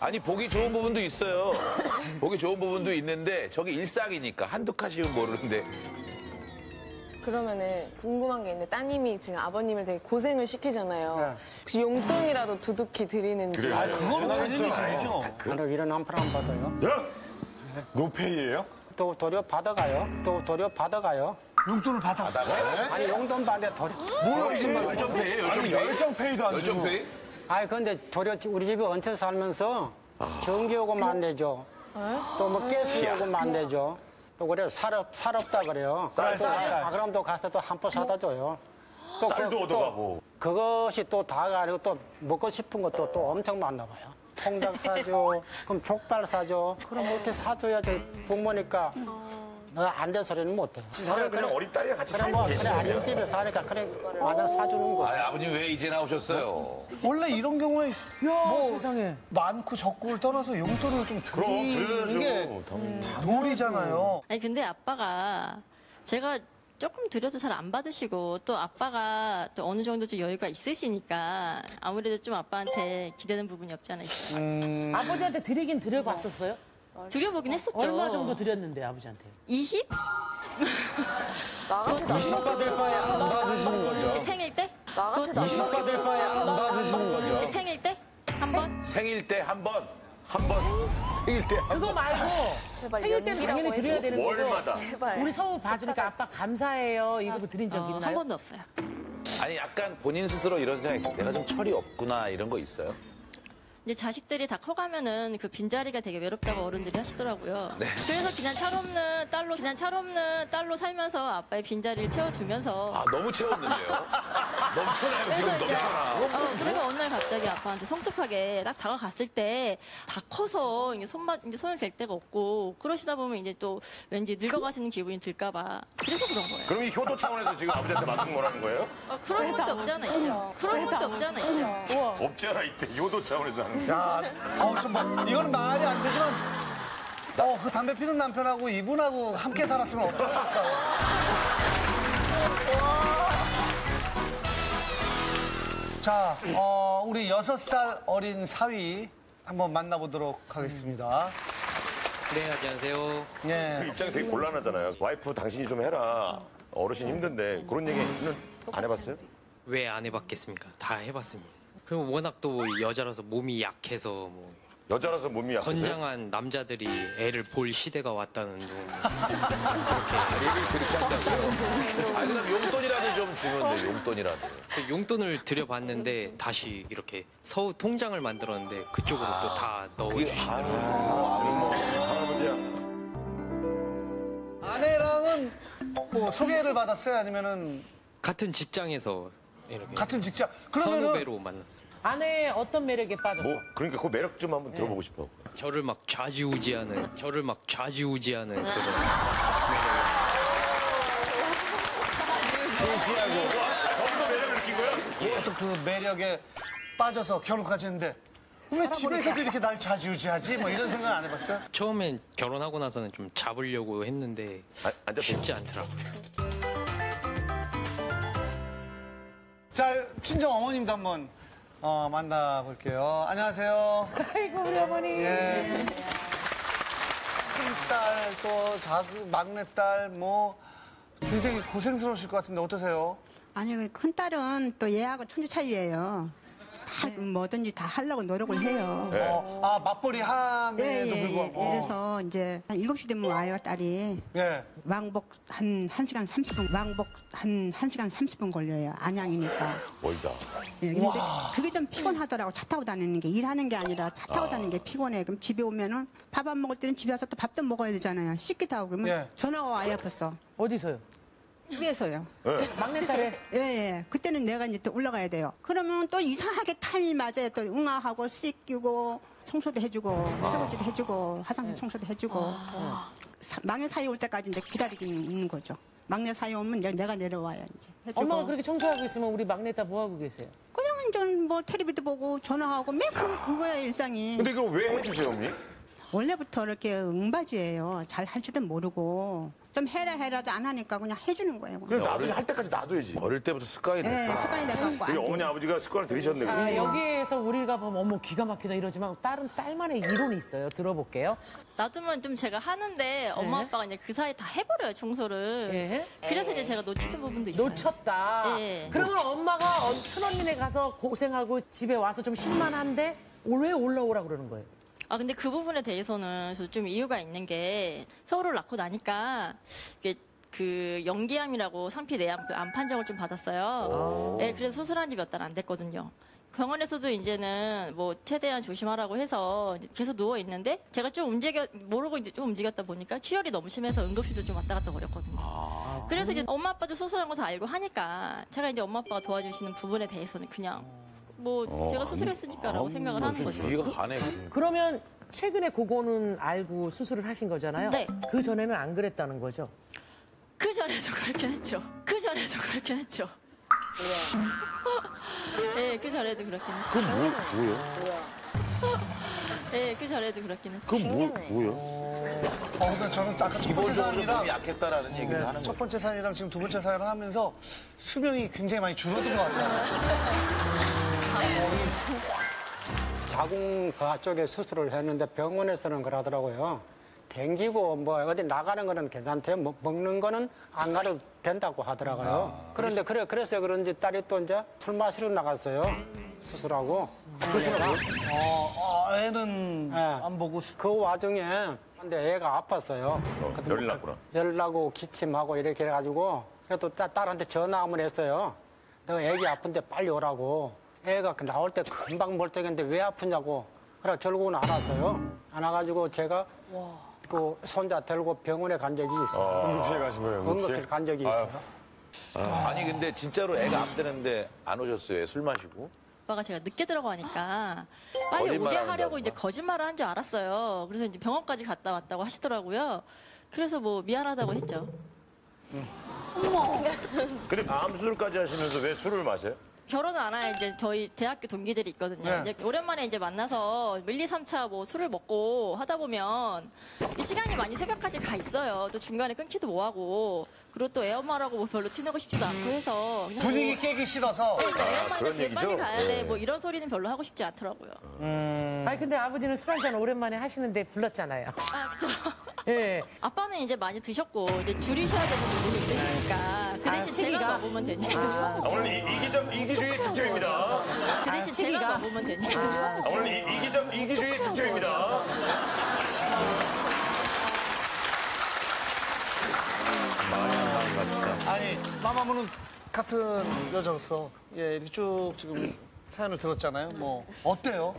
아니, 보기 좋은 부분도 있어요. 보기 좋은 부분도 있는데, 저게 일상이니까. 한두 칸씩은 모르는데. 그러면은 궁금한 게 있는데 따님이 지금 아버님을 되게 고생을 시키잖아요. 혹시 용돈이라도 두둑히 드리는지. 그래. 아 그거는 당연히 드리죠. 하루 이런 한푼 안 받아요. 야! 노페이예요? 또 도려 받아가요. 또 도려 받아가요. 용돈을 받아. 아니 용돈 받아 도려. 열정페이, 열정페이. 열정페이도 안 주고. 열정페이? 아니 근데 도려 우리 집에 얹혀 살면서 전기요금 안 내죠. 또 뭐 가스요금 안 내죠. 또 그래요 살업 살없다 그래요. 쌀, 쌀, 쌀. 아 그럼 또 가서 또 한 포 사다 줘요. 또 쌀도 그- 또 얻어가고. 그것이 또 다가 아니고 또 먹고 싶은 것도 또 엄청 많나 봐요. 통닭 사줘, 그럼 족발 사줘. 그럼 이렇게 사줘야지 부모니까 안된 소리는 못 해요. 사람 그냥 어린 딸이랑 같이 그래 살고 뭐 그래 계시는 거예요. 아랫집에 사니까 그래 맞아 사주는 거. 아니, 아버님 왜 이제 나오셨어요? 원래 이런 경우에 뭐 세상에. 많고 적고를 떠나서 용돈을 좀 그럼 드리는 게 드려야죠. 당연히. 도리잖아요. 아니 근데 아빠가 제가 조금 드려도 잘 안 받으시고 또 아빠가 또 어느 정도 좀 여유가 있으시니까 아무래도 좀 아빠한테 기대는 부분이 없지 않아 있어요. 아버지한테 드리긴 드려봤었어요? 드려보긴 했었죠. 얼마 정도 드렸는데, 아버지한테? 20? 나한테도 안20 받을 바에 안 받으시는 거죠. 생일 때? 나한테도 안20 받을 바에 안 받으시는 거죠. 생일 때? 한 번? 생일 때 한 번, 한 번, 생일 때 한 그거 번. 말고 제발 생일 때는 당연히 연기라고 드려야 되는 거고 월마다. 제발. 우리 서우 봐주니까 아빠 감사해요 이거 뭐 드린 적 어, 있나요? 한 번도 없어요. 아니, 약간 본인 스스로 이런 생각이 있어요. 내가 좀 철이 없구나, 이런 거 있어요? 이제 자식들이 다 커가면은 그 빈자리가 되게 외롭다고 어른들이 하시더라고요. 네. 그래서 그냥 철없는 딸로 그냥 철없는 딸로 살면서 아빠의 빈자리를 채워주면서 아, 너무 채웠는데요. 넘쳐나요, 지금 그래서 이제 넘쳐나. 어, 그래서 어느 날 갑자기 아빠한테 성숙하게 딱 다가갔을 때 다 커서 이제 손만 이제 손을 댈 데가 없고 그러시다 보면 이제 또 왠지 늙어가시는 기분이 들까봐 그래서 그런 거예요. 그럼 이 효도 차원에서 지금 아버지한테 맞은 거라는 거예요? 어, 그런 것도 없잖아 있죠. 그런 것도 없잖아 있죠. 없지 않아, 이때. 효도 차원에서 하는 거. 야, 어, 좀 뭐, 이거는 말이 안 되지만, 어, 그 담배 피는 남편하고 이분하고 함께 살았으면 어땠을까요? 자, 어, 우리 여섯 살 어린 사위 한번 만나보도록 하겠습니다. 네, 안녕하세요. 예. 그 입장이 되게 곤란하잖아요. 와이프 당신이 좀 해라. 어르신 힘든데 그런 얘기는 안 해봤어요? 왜 안 해봤겠습니까? 다 해봤습니다. 그리고 워낙 또 여자라서 몸이 약해서 뭐 여자라서 몸이 약해서요? 건장한 남자들이 애를 볼 시대가 왔다는 둥. 얘기를 그렇게 한다고요? 아, 그럼 용돈이라도 좀 주면 돼, 용돈이라도. 그 용돈을 들여봤는데 다시 이렇게 서우 통장을 만들었는데 그쪽으로 또 다 넣어주시더라고요. 할아버지야. 아내랑은 뭐 소개를 받았어요? 아니면은 같은 직장에서 이렇게 같은 직장? 그러면은 선후배로 만났습니다. 아내의 어떤 매력에 빠졌어? 뭐, 그러니까 그 매력 좀 한번 들어보고 싶어. 저를 막 좌지우지하는, 저를 막 좌지우지하는 그런. 진시하고. 거기서 매력을 느낀 거야? 어떤 그 매력에 빠져서 결혼까지 했는데 왜 집에서도 이렇게 날 좌지우지하지? 뭐 이런 생각 안 해봤어요? 처음엔 결혼하고 나서는 좀 잡으려고 했는데 쉽지 않더라고요. 자, 친정 어머님도 한번 어, 만나볼게요. 안녕하세요. 아이고, 우리 어머니. 예. 큰딸, 또 작은 막내딸, 뭐 굉장히 고생스러우실 것 같은데 어떠세요? 아니 그큰 딸은 또 얘하고 천지 차이예요. 다 뭐든지 다 하려고 노력을 해요. 어, 아, 맞벌이 함에도 예, 예, 불구하고. 예. 그래서 이제 한 7시 되면 와요, 딸이. 예. 왕복 한 1시간 30분, 왕복 한 1시간 30분 걸려요. 안양이니까. 멀다. 예, 근데 이제 그게 좀 피곤하더라고. 차 타고 다니는 게. 일하는 게 아니라 차 타고 아. 다니는 게 피곤해. 그럼 집에 오면은 밥 안 먹을 때는 집에 와서 또 밥도 먹어야 되잖아요. 씻기도 하고. 그러면 예. 전화가 와요, 벌써. 어디서요? 위에서요. 막내딸에? 예, 예. 그때는 내가 이제 또 올라가야 돼요. 그러면 또 이상하게 타임이 맞아요. 또 응아하고 씻기고 청소도 해주고 설거지도 해주고 화장실 청소도 해주고 사- 막내 사이 올 때까지 이제 기다리고 있는 거죠. 막내 사이 오면 내- 내가 내려와요 이제. 해주고. 엄마가 그렇게 청소하고 있으면 우리 막내 딸 뭐 하고 계세요? 그냥 이제 뭐 텔레비도 보고 전화하고 맨 그, 그거야 일상이. 근데 그걸 왜 해주세요, 어머니? 원래부터 이렇게 응바지예요. 잘 할 줄도 모르고 좀 해라 해라도 안 하니까 그냥 해주는 거예요. 그래, 나도 할 때까지 놔둬야지. 어릴 때부터 습관이 네, 습관이 돼갖고 우리 안 어머니 아버지가 습관을 들이셨네. 자, 그거. 여기에서 우리가 보면 어머 기가 막히다 이러지만 딸은 딸만의 이론이 있어요. 들어볼게요. 놔두면 좀 제가 하는데 엄마 네. 아빠가 이제 그 사이에 다 해버려요 청소를. 그래서 이제 제가 놓치는 부분도 있어요. 놓쳤다. 예. 그러면 엄마가 어- 큰언니네 가서 고생하고 집에 와서 좀 실만한데 왜 올라오라 그러는 거예요? 아 근데 그 부분에 대해서는 저좀 이유가 있는 게 서울을 낳고 나니까 이게 그 연기암이라고 상피 내암 그 암 판정을 좀 받았어요. 네, 그래서 수술한 지 몇 달 안 됐거든요. 병원에서도 이제는 뭐 최대한 조심하라고 해서 계속 누워 있는데 제가 좀 움직여 모르고 이제 좀 움직였다 보니까 출혈이 너무 심해서 응급실도 좀 왔다 갔다 거렸거든요. 그래서 이제 엄마 아빠도 수술한 거 다 알고 하니까 제가 이제 엄마 아빠가 도와주시는 부분에 대해서는 그냥 뭐 어, 제가 수술했으니까라고 생각을 하는 거죠. 이해가 가네. 그러면 최근에 그거는 알고 수술을 하신 거잖아요. 네. 그 전에는 안 그랬다는 거죠. 그 전에도 그렇긴 했죠. 그 전에도 그렇긴 했죠. 네, 그 전에도 그렇긴 했죠. 그건 뭐, 뭐예요? 네, 그 전에도 그렇긴 했죠. 그건 뭐, 뭐예요? 어, 근데 저는 아까 첫 번째 기본적으로 사연이랑 약했다라는 얘기를 네, 하는 첫 거죠. 번째 사연이랑 지금 두 번째 사연을 하면서 수명이 굉장히 많이 줄어든 것 같아요. 자궁가 쪽에 수술을 했는데 병원에서는 그러더라고요. 댕기고 뭐 어디 나가는 거는 괜찮대요. 뭐 먹는 거는 안 가도 된다고 하더라고요. 그런데 그래 그래서 그런지 딸이 또 이제 술 마시러 나갔어요. 수술하고. 수술하고. 어, 어, 애는 안 보고 그 와중에 근데 애가 아팠어요. 그래도 열이 났구나. 열 나고 기침하고 이렇게 해가지고 그래도 딸- 딸한테 전화 한번 했어요. 내가 애기 아픈데 빨리 오라고. 애가 그 나올 때 금방 멀쩡했는데 왜 아프냐고 그래 결국은 안 왔어요. 안 와가지고 제가 그 손자 데리고 병원에 간 적이 있어요. 응급실에 가신 거예요, 응급실? 응급실 간 적이 있어요. 아니 근데 진짜로 애가 안 되는데 안 오셨어요? 술 마시고? 오빠가 제가 늦게 들어가니까 빨리 오게 하려고 줄 이제 거짓말을 한 줄 알았어요. 그래서 이제 병원까지 갔다 왔다고 하시더라고요. 그래서 뭐 미안하다고 했죠. 근데 암 수술까지 하시면서 왜 술을 마셔요? 결혼은 안 해요. 이제 저희 대학교 동기들이 있거든요. 네. 이제 오랜만에 이제 만나서 1, 2, 3차 뭐 술을 먹고 하다 보면 이 시간이 많이 새벽까지 가 있어요. 또 중간에 끊기도 뭐하고. 그리고 또 애엄마라고 뭐 별로 티내고 싶지도 않고 해서. 그냥 분위기 뭐 깨기 싫어서. 네, 아, 애엄마니까 그런 제일 빨리 얘기죠? 가야 돼. 네. 뭐 이런 소리는 별로 하고 싶지 않더라고요. 아니 근데 아버지는 술 한잔 오랜만에 하시는데 불렀잖아요. 아, 그쵸. 예. 아빠는 이제 많이 드셨고 이제 줄이셔야 되는 부분이 있으시니까 그 아, 대신 시기가? 제가 먹으면 되니까. 아, 오늘 이, 이기적, 이기주의 특집입니다. 그 대신 제가? 먹으면 되니까. 아, 오늘 이, 이기적, 이기주의 특집입니다. 아니 마마무는 같은 여자로서 예 이렇게 쭉 지금 사연을 들었잖아요. 뭐 어때요?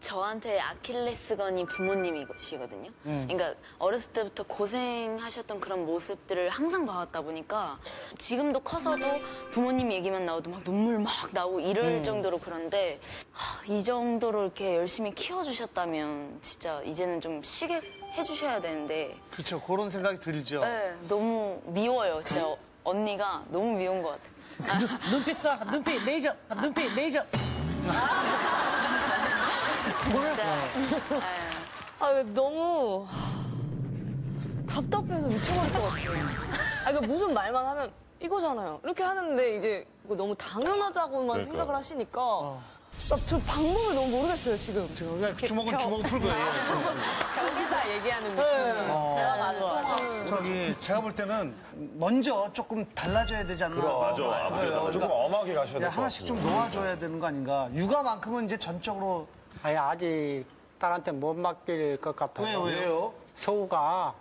저한테 아킬레스건이 부모님이시거든요. 음. 그러니까 어렸을 때부터 고생하셨던 그런 모습들을 항상 봐왔다 보니까 지금도 커서도 부모님 얘기만 나와도 막 눈물 막 나오고 이럴 음. 정도로 그런데 하, 이 정도로 이렇게 열심히 키워주셨다면 진짜 이제는 좀 쉬게 해주셔야 되는데 그렇죠. 그런 생각이 들죠. 네, 너무 미워요. 진짜 어- 언니가 너무 미운 것 같아요. 눈빛 쏴, 눈빛 레이저, 눈빛 레이저. 진짜. 아, 너무 답답해서 미쳐버릴 것 같아요. 아, 그러니까 무슨 말만 하면 이거잖아요. 이렇게 하는데 이제 그거 너무 당연하다고만 그러니까. 생각을 하시니까 나 저 방법을 너무 모르겠어요, 지금. 그냥 주먹은 주먹 풀 거예요. 벽에다 얘기하는 느낌. 어. 대화가 안 통하죠. 저기 제가 볼 때는 먼저 조금 달라져야 되지 않나. 그럼, 맞아. 그래요. 아버지가 그러니까 조금 엄하게 가셔야 될것 하나씩 좀. 놓아줘야 되는 거 아닌가. 육아만큼은 이제 전적으로 아니 아직 딸한테 못 맡길 것 같아요. 왜요, 왜요? 서우가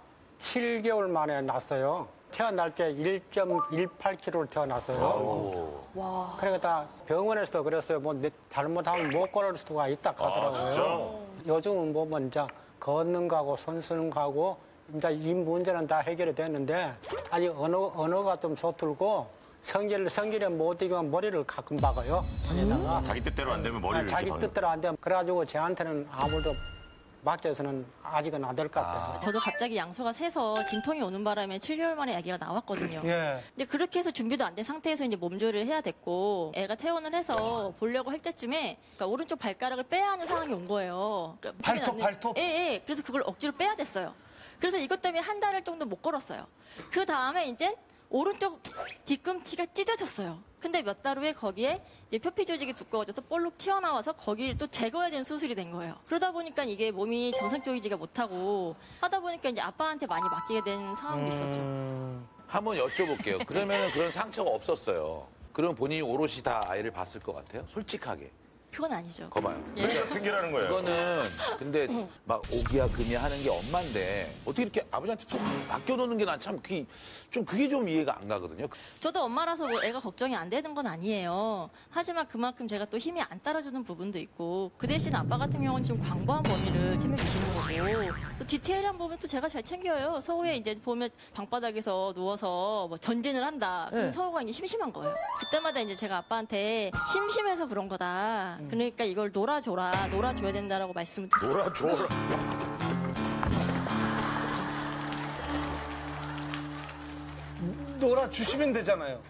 7개월 만에 났어요. 태어날 때 1.18kg로 태어났어요. 와. 그러니까 병원에서도 그랬어요. 뭐 내- 잘못하면 못 걸을 수가 있다 하더라고요. 요즘은 보면 이제 걷는 거하고 손 쓰는 거하고 이제 이 문제는 다 해결이 됐는데 아직 언어, 언어가 좀 서툴고 성질, 성질에 못 이기면 머리를 가끔 박아요. 손에다가. 자기 뜻대로 안 되면 머리를 아, 자기 박는 뜻대로 안 되면 그래가지고 저한테는 아무도 맡겨서는 아직은 안 될 것 같아요. 저도 갑자기 양수가 새서 진통이 오는 바람에 7개월 만에 아기가 나왔거든요. 예. 근데 그렇게 해서 준비도 안 된 상태에서 이제 몸조리를 해야 됐고 애가 퇴원을 해서 보려고 할 때쯤에 그러니까 오른쪽 발가락을 빼야 하는 상황이 온 거예요. 그러니까 발톱, 낫는- 발톱? 예, 예. 그래서 그걸 억지로 빼야 됐어요. 그래서 이것 때문에 한 달을 정도 못 걸었어요. 그 다음에 이제 오른쪽 뒤꿈치가 찢어졌어요. 근데 몇 달 후에 거기에 이제 표피 조직이 두꺼워져서 볼록 튀어나와서 거기를 또 제거해야 되는 수술이 된 거예요. 그러다 보니까 이게 몸이 정상적이지가 못하고 하다 보니까 이제 아빠한테 많이 맡기게 된 상황도 있었죠. 한번 여쭤볼게요. 그러면 그런 상처가 없었어요. 그럼 본인이 오롯이 다 아이를 봤을 것 같아요? 솔직하게. 그건 아니죠. 거 봐요. 예. 핑계라는 거예요. 그거는 근데 막 오기야 금이야 하는 게 엄마인데 어떻게 이렇게 아버지한테 좀 맡겨놓는 게 난 참 그게 좀 그게 좀 이해가 안 가거든요. 저도 엄마라서 뭐 애가 걱정이 안 되는 건 아니에요. 하지만 그만큼 제가 또 힘이 안 따라주는 부분도 있고 그 대신 아빠 같은 경우는 지금 광범한 범위를 챙겨주시는 거고 또 디테일한 부분 또 제가 잘 챙겨요. 서우에 이제 보면 방바닥에서 누워서 뭐 전진을 한다. 그럼 네. 서우가 이제 심심한 거예요. 그때마다 이제 제가 아빠한테 심심해서 그런 거다. 그러니까 이걸 놀아줘라. 놀아줘야 된다라고 말씀을 드리죠. 놀아줘라. 놀아 주시면 되잖아요.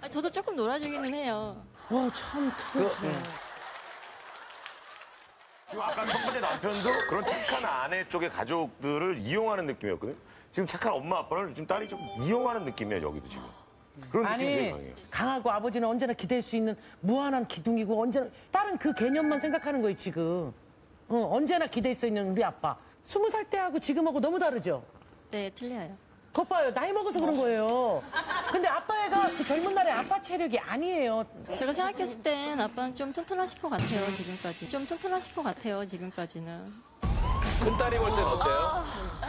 아, 저도 조금 놀아주기는 해요. 와, 참 특이하시네. 지금 아까 첫 번째 남편도 그런 착한 아내 쪽의 가족들을 이용하는 느낌이었거든요. 지금 착한 엄마 아빠를 지금 딸이 좀 이용하는 느낌이에요 여기도 지금. 그런 느낌이 아니 강해요. 강하고 아버지는 언제나 기댈 수 있는 무한한 기둥이고 언제나 딸은 그 개념만 생각하는 거예요 지금 어, 언제나 기댈 수 있는 우리 아빠 스무 살 때하고 지금하고 너무 다르죠 네, 틀려요. 거 봐요 나이 먹어서 그런 거예요 근데 아빠 애가 그 젊은 날의 아빠 체력이 아니에요 제가 생각했을 땐 아빠는 좀 튼튼하실 것 같아요, 지금까지. 좀 튼튼하실 것 같아요, 지금까지는. 큰딸이 볼 때는 어때요?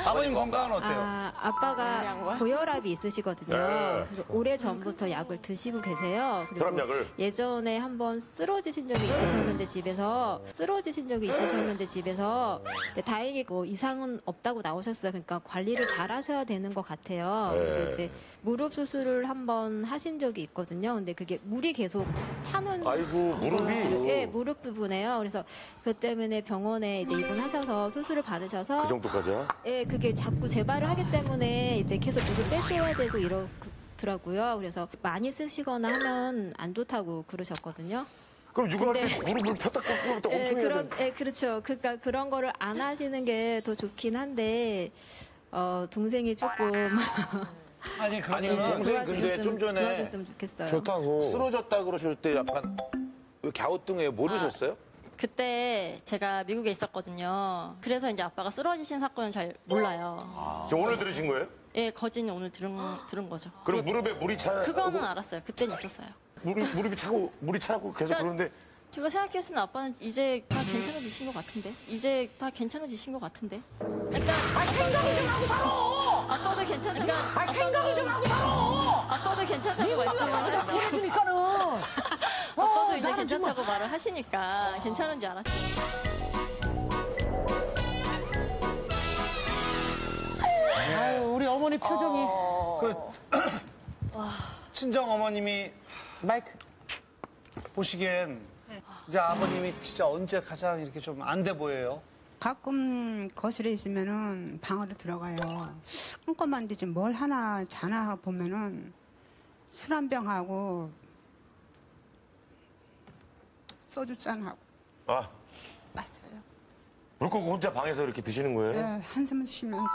아버님 건강은 어때요? 아, 아빠가 고혈압이 있으시거든요. 네. 그래서 오래 전부터 약을 드시고 계세요. 그리고 혈압약을? 예전에 한번 쓰러지신 적이 있으셨는데 집에서 쓰러지신 적이 있으셨는데 집에서 근데 다행히 뭐 이상은 없다고 나오셨어요. 그러니까 관리를 잘 하셔야 되는 것 같아요. 네. 그리고 이제 무릎 수술을 한번 하신 적이 있거든요. 근데 그게 물이 계속 차는 아이고, 무릎이? 예, 무릎 부분에요. 그래서 그 때문에 병원에 이제 입원하셔서 수술을 받으셔서 그 정도까지야? 예, 그게 자꾸 재발을 하기 때문에 이제 계속 물을 빼줘야 되고 이러더라고요. 그래서 많이 쓰시거나 하면 안 좋다고 그러셨거든요. 그럼 육아할 때 근데- 무릎을 폈다 꺾고 또 예, 엄청 해야 그런, 돼. 예, 그렇죠. 그러니까 그런 거를 안 하시는 게 더 좋긴 한데 어, 동생이 조금 아니 아니 그러면은 동생 근데 좀 전에 도와줬으면 좋겠어요. 쓰러졌다 그러실 때 약간 왜 갸우뚱해 모르셨어요? 그때 제가 미국에 있었거든요. 그래서 이제 아빠가 쓰러지신 사건은 잘 몰라요. 저 오늘 들으신 거예요? 예, 거진이 오늘 들은 들은 거죠. 그럼 무릎에 물이 차. 그거는 알았어요. 그때는 있었어요. 무릎, 무릎이 차고 물이 차고 계속 그러는데 제가 생각했을 때 아빠는 이제 다 괜찮아지신 것 같은데? 이제 다 괜찮아지신 것 같은데? 그러니까 아, 생각을 좀 하고 살아! 아빠도 괜찮으니까 아, 생각을 좀 하고 살아! 아빠도 괜찮다고 말씀을 하시고 지내주니까는. 아빠도 이제 나는 괜찮다고 말을 하시니까 괜찮은 줄 알았어요. 아유, 우리 어머니 표정이. 그 친정 어머님이 마이크 보시기엔 이제 아버님이 진짜 언제 가장 이렇게 좀 안 돼 보여요? 가끔 거실에 있으면은 방으로 들어가요. 한꺼만 되지 뭘 하나 자나 보면은 술 한 병 하고 소주 잔 하고 아 마셔요. 물 끓고 혼자 방에서 이렇게 드시는 거예요? 예, 한숨 쉬면서.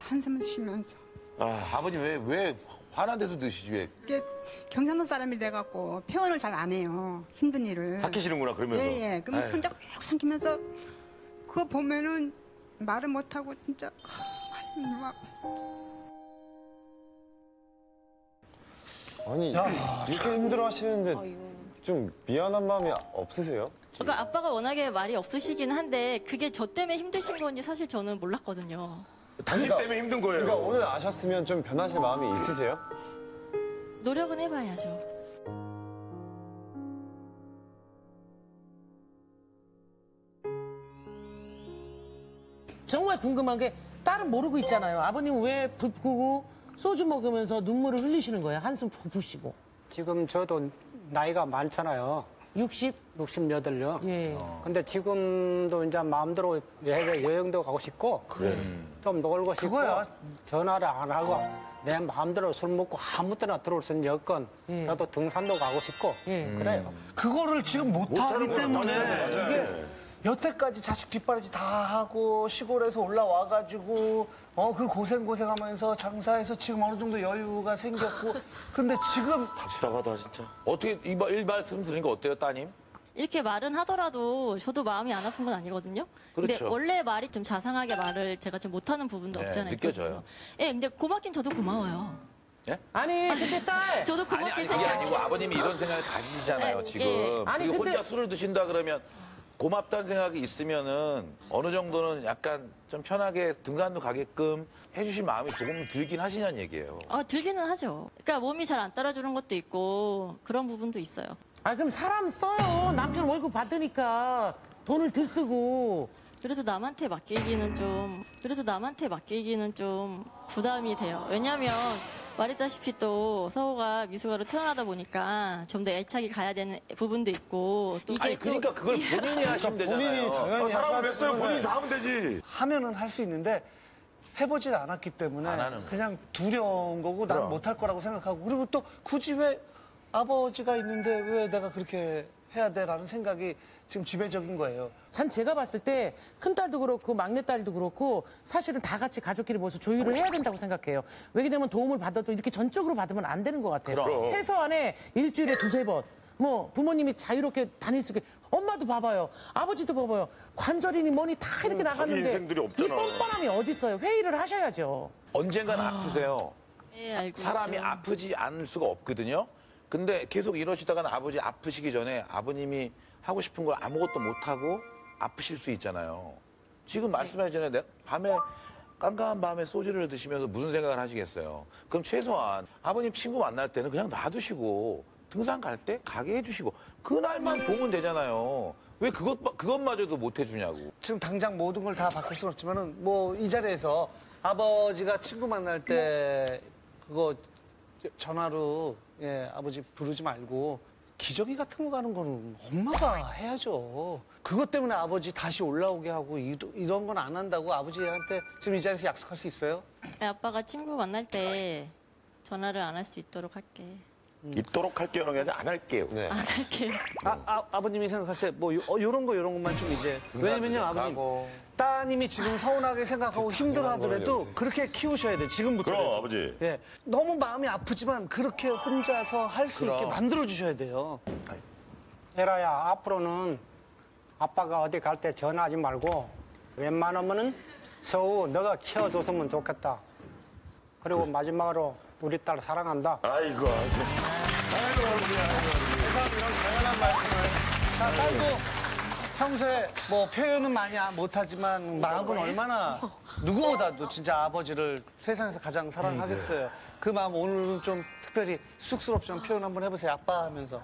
한숨 쉬면서. 아, 아버님 왜 왜 화난 데서 드시지 왜? 이게 경상도 사람이 돼갖고 표현을 잘 안 해요. 힘든 일을. 삭히시는구나, 그러면서. 예, 예. 에휴. 혼자 쭉 삼키면서 그거 보면은 말을 못하고 진짜 가슴이 막. 아니 이렇게 힘들어 하시는데 좀 미안한 마음이 없으세요? 그러니까 아빠가 워낙에 말이 없으시긴 한데 그게 저 때문에 힘드신 건지 사실 저는 몰랐거든요. 당신 때문에 힘든 거예요. 그러니까 오늘 아셨으면 좀 변하실 마음이 있으세요? 노력은 해봐야죠. 정말 궁금한 게 딸은 모르고 있잖아요. 아버님 왜불 끄고 소주 먹으면서 눈물을 흘리시는 거예요? 한숨 푹 푸시고. 지금 저도 나이가 많잖아요. 60? 68요. 예. 근데 지금도 이제 마음대로 해외 여행도 가고 싶고 그래. 좀 놀고 싶고 그거야. 전화를 안 하고 내 마음대로 술 먹고 아무 때나 들어올 수 있는 여건 그래도 등산도 가고 싶고 그래요. 그거를 지금 못 하기 못하는 거야, 때문에 맞아요. 이게 여태까지 자식 뒷바라지 다 하고 시골에서 올라와가지고 어 그 고생 고생하면서 장사해서 지금 어느 정도 여유가 생겼고 근데 지금 답답하다 진짜. 어떻게 이 말- 말씀 들으니까 어때요, 따님? 이렇게 말은 하더라도 저도 마음이 안 아픈 건 아니거든요. 근데 그렇죠. 원래 말이 좀 자상하게 말을 제가 좀 못하는 부분도 네, 없잖아요. 느껴져요. 예, 근데 고맙긴 저도 고마워요. 예? 아니 근데 딸 저도 아니, 고맙게 아니 그게 생각. 아니고 아버님이 이런 생각을 가지시잖아요, 네, 지금. 예. 아니, 근데- 혼자 술을 드신다 그러면 고맙다는 생각이 있으면은 어느 정도는 약간 좀 편하게 등산도 가게끔 해주실 마음이 조금 들긴 하시냐는 얘기예요. 어, 들기는 하죠. 그러니까 몸이 잘 안 따라주는 것도 있고 그런 부분도 있어요. 아 그럼 사람 써요. 남편 월급 받으니까 돈을 들 쓰고. 그래도 남한테 맡기기는 좀 그래도 남한테 맡기기는 좀 부담이 돼요. 왜냐하면 말했다시피 또 서호가 미숙아로 태어나다 보니까 좀 더 애착이 가야 되는 부분도 있고 또 이게 아니 그러니까 또 그걸 본인이 하시면 되잖아요. 아, 사람을 왜 써요? 본인이 다 하면 되지. 하면은 할 수 있는데 해보질 않았기 때문에 안 하는 거야. 그냥 두려운 거고 난 그럼. 못할 거라고 생각하고 그리고 또 굳이 왜 아버지가 있는데 왜 내가 그렇게 해야 돼라는 생각이 지금 지배적인 거예요. 참 제가 봤을 때 큰딸도 그렇고 막내딸도 그렇고 사실은 다 같이 가족끼리 모여서 조율을 해야 된다고 생각해요. 왜냐면 도움을 받아도 이렇게 전적으로 받으면 안 되는 것 같아요. 그럼. 최소한에 일주일에 두세 번. 뭐 부모님이 자유롭게 다닐 수 있게 엄마도 봐봐요 아버지도 봐봐요 관절이니 뭐니 다 이렇게 음, 나갔는데 인생들이 이 없잖아. 뻔뻔함이 어디 있어요 회의를 하셔야죠 언젠간 아프세요. 네, 알고 사람이 있죠. 아프지 않을 수가 없거든요. 근데 계속 이러시다가는 아버지 아프시기 전에 아버님이 하고 싶은 걸 아무것도 못하고 아프실 수 있잖아요. 지금 말씀하셨잖아요. 내가 밤에 깜깜한 밤에 소주를 드시면서 무슨 생각을 하시겠어요? 그럼 최소한 아버님 친구 만날 때는 그냥 놔두시고 등산 갈 때 가게 해주시고 그날만 보면 되잖아요. 왜 그것 그것마저도 못 해주냐고. 지금 당장 모든 걸 다 바꿀 수는 없지만은 뭐 이 자리에서 아버지가 친구 만날 때 그거 전화로 예 아버지 부르지 말고 기저귀 같은 거 가는 거는 엄마가 해야죠. 그것 때문에 아버지 다시 올라오게 하고 이- 이런 건 안 한다고 아버지한테 지금 이 자리에서 약속할 수 있어요? 네, 아빠가 친구 만날 때 전화를 안 할 수 있도록 할게. 있도록 할게요 라는 게 아니라 안 할게요. 네. 안 할게요. 아, 아, 아버님이 생각할 때뭐 요런 거 요런 것만 좀 이제 왜냐면요 아버님 따님이 지금 서운하게 생각하고 힘들어하더라도 그렇게 키우셔야 돼 지금부터 그럼 아버지. 예 너무 마음이 아프지만 그렇게 혼자서 할 수 있게. 만들어 주셔야 돼요 에라야 앞으로는 아빠가 어디 갈 때 전화하지 말고 웬만하면은 서우 너가 키워줬으면 좋겠다. 그리고 마지막으로 우리 딸 사랑한다. 아이고 아이고. 당연한 말씀을 자 딸도 평소에 뭐 표현은 많이 못하지만 마음은 얼마나 누구보다도 진짜 아버지를 세상에서 가장 사랑하겠어요. 그 마음 오늘은 좀 특별히 쑥스럽지만 표현 한번 해보세요. 아빠 하면서.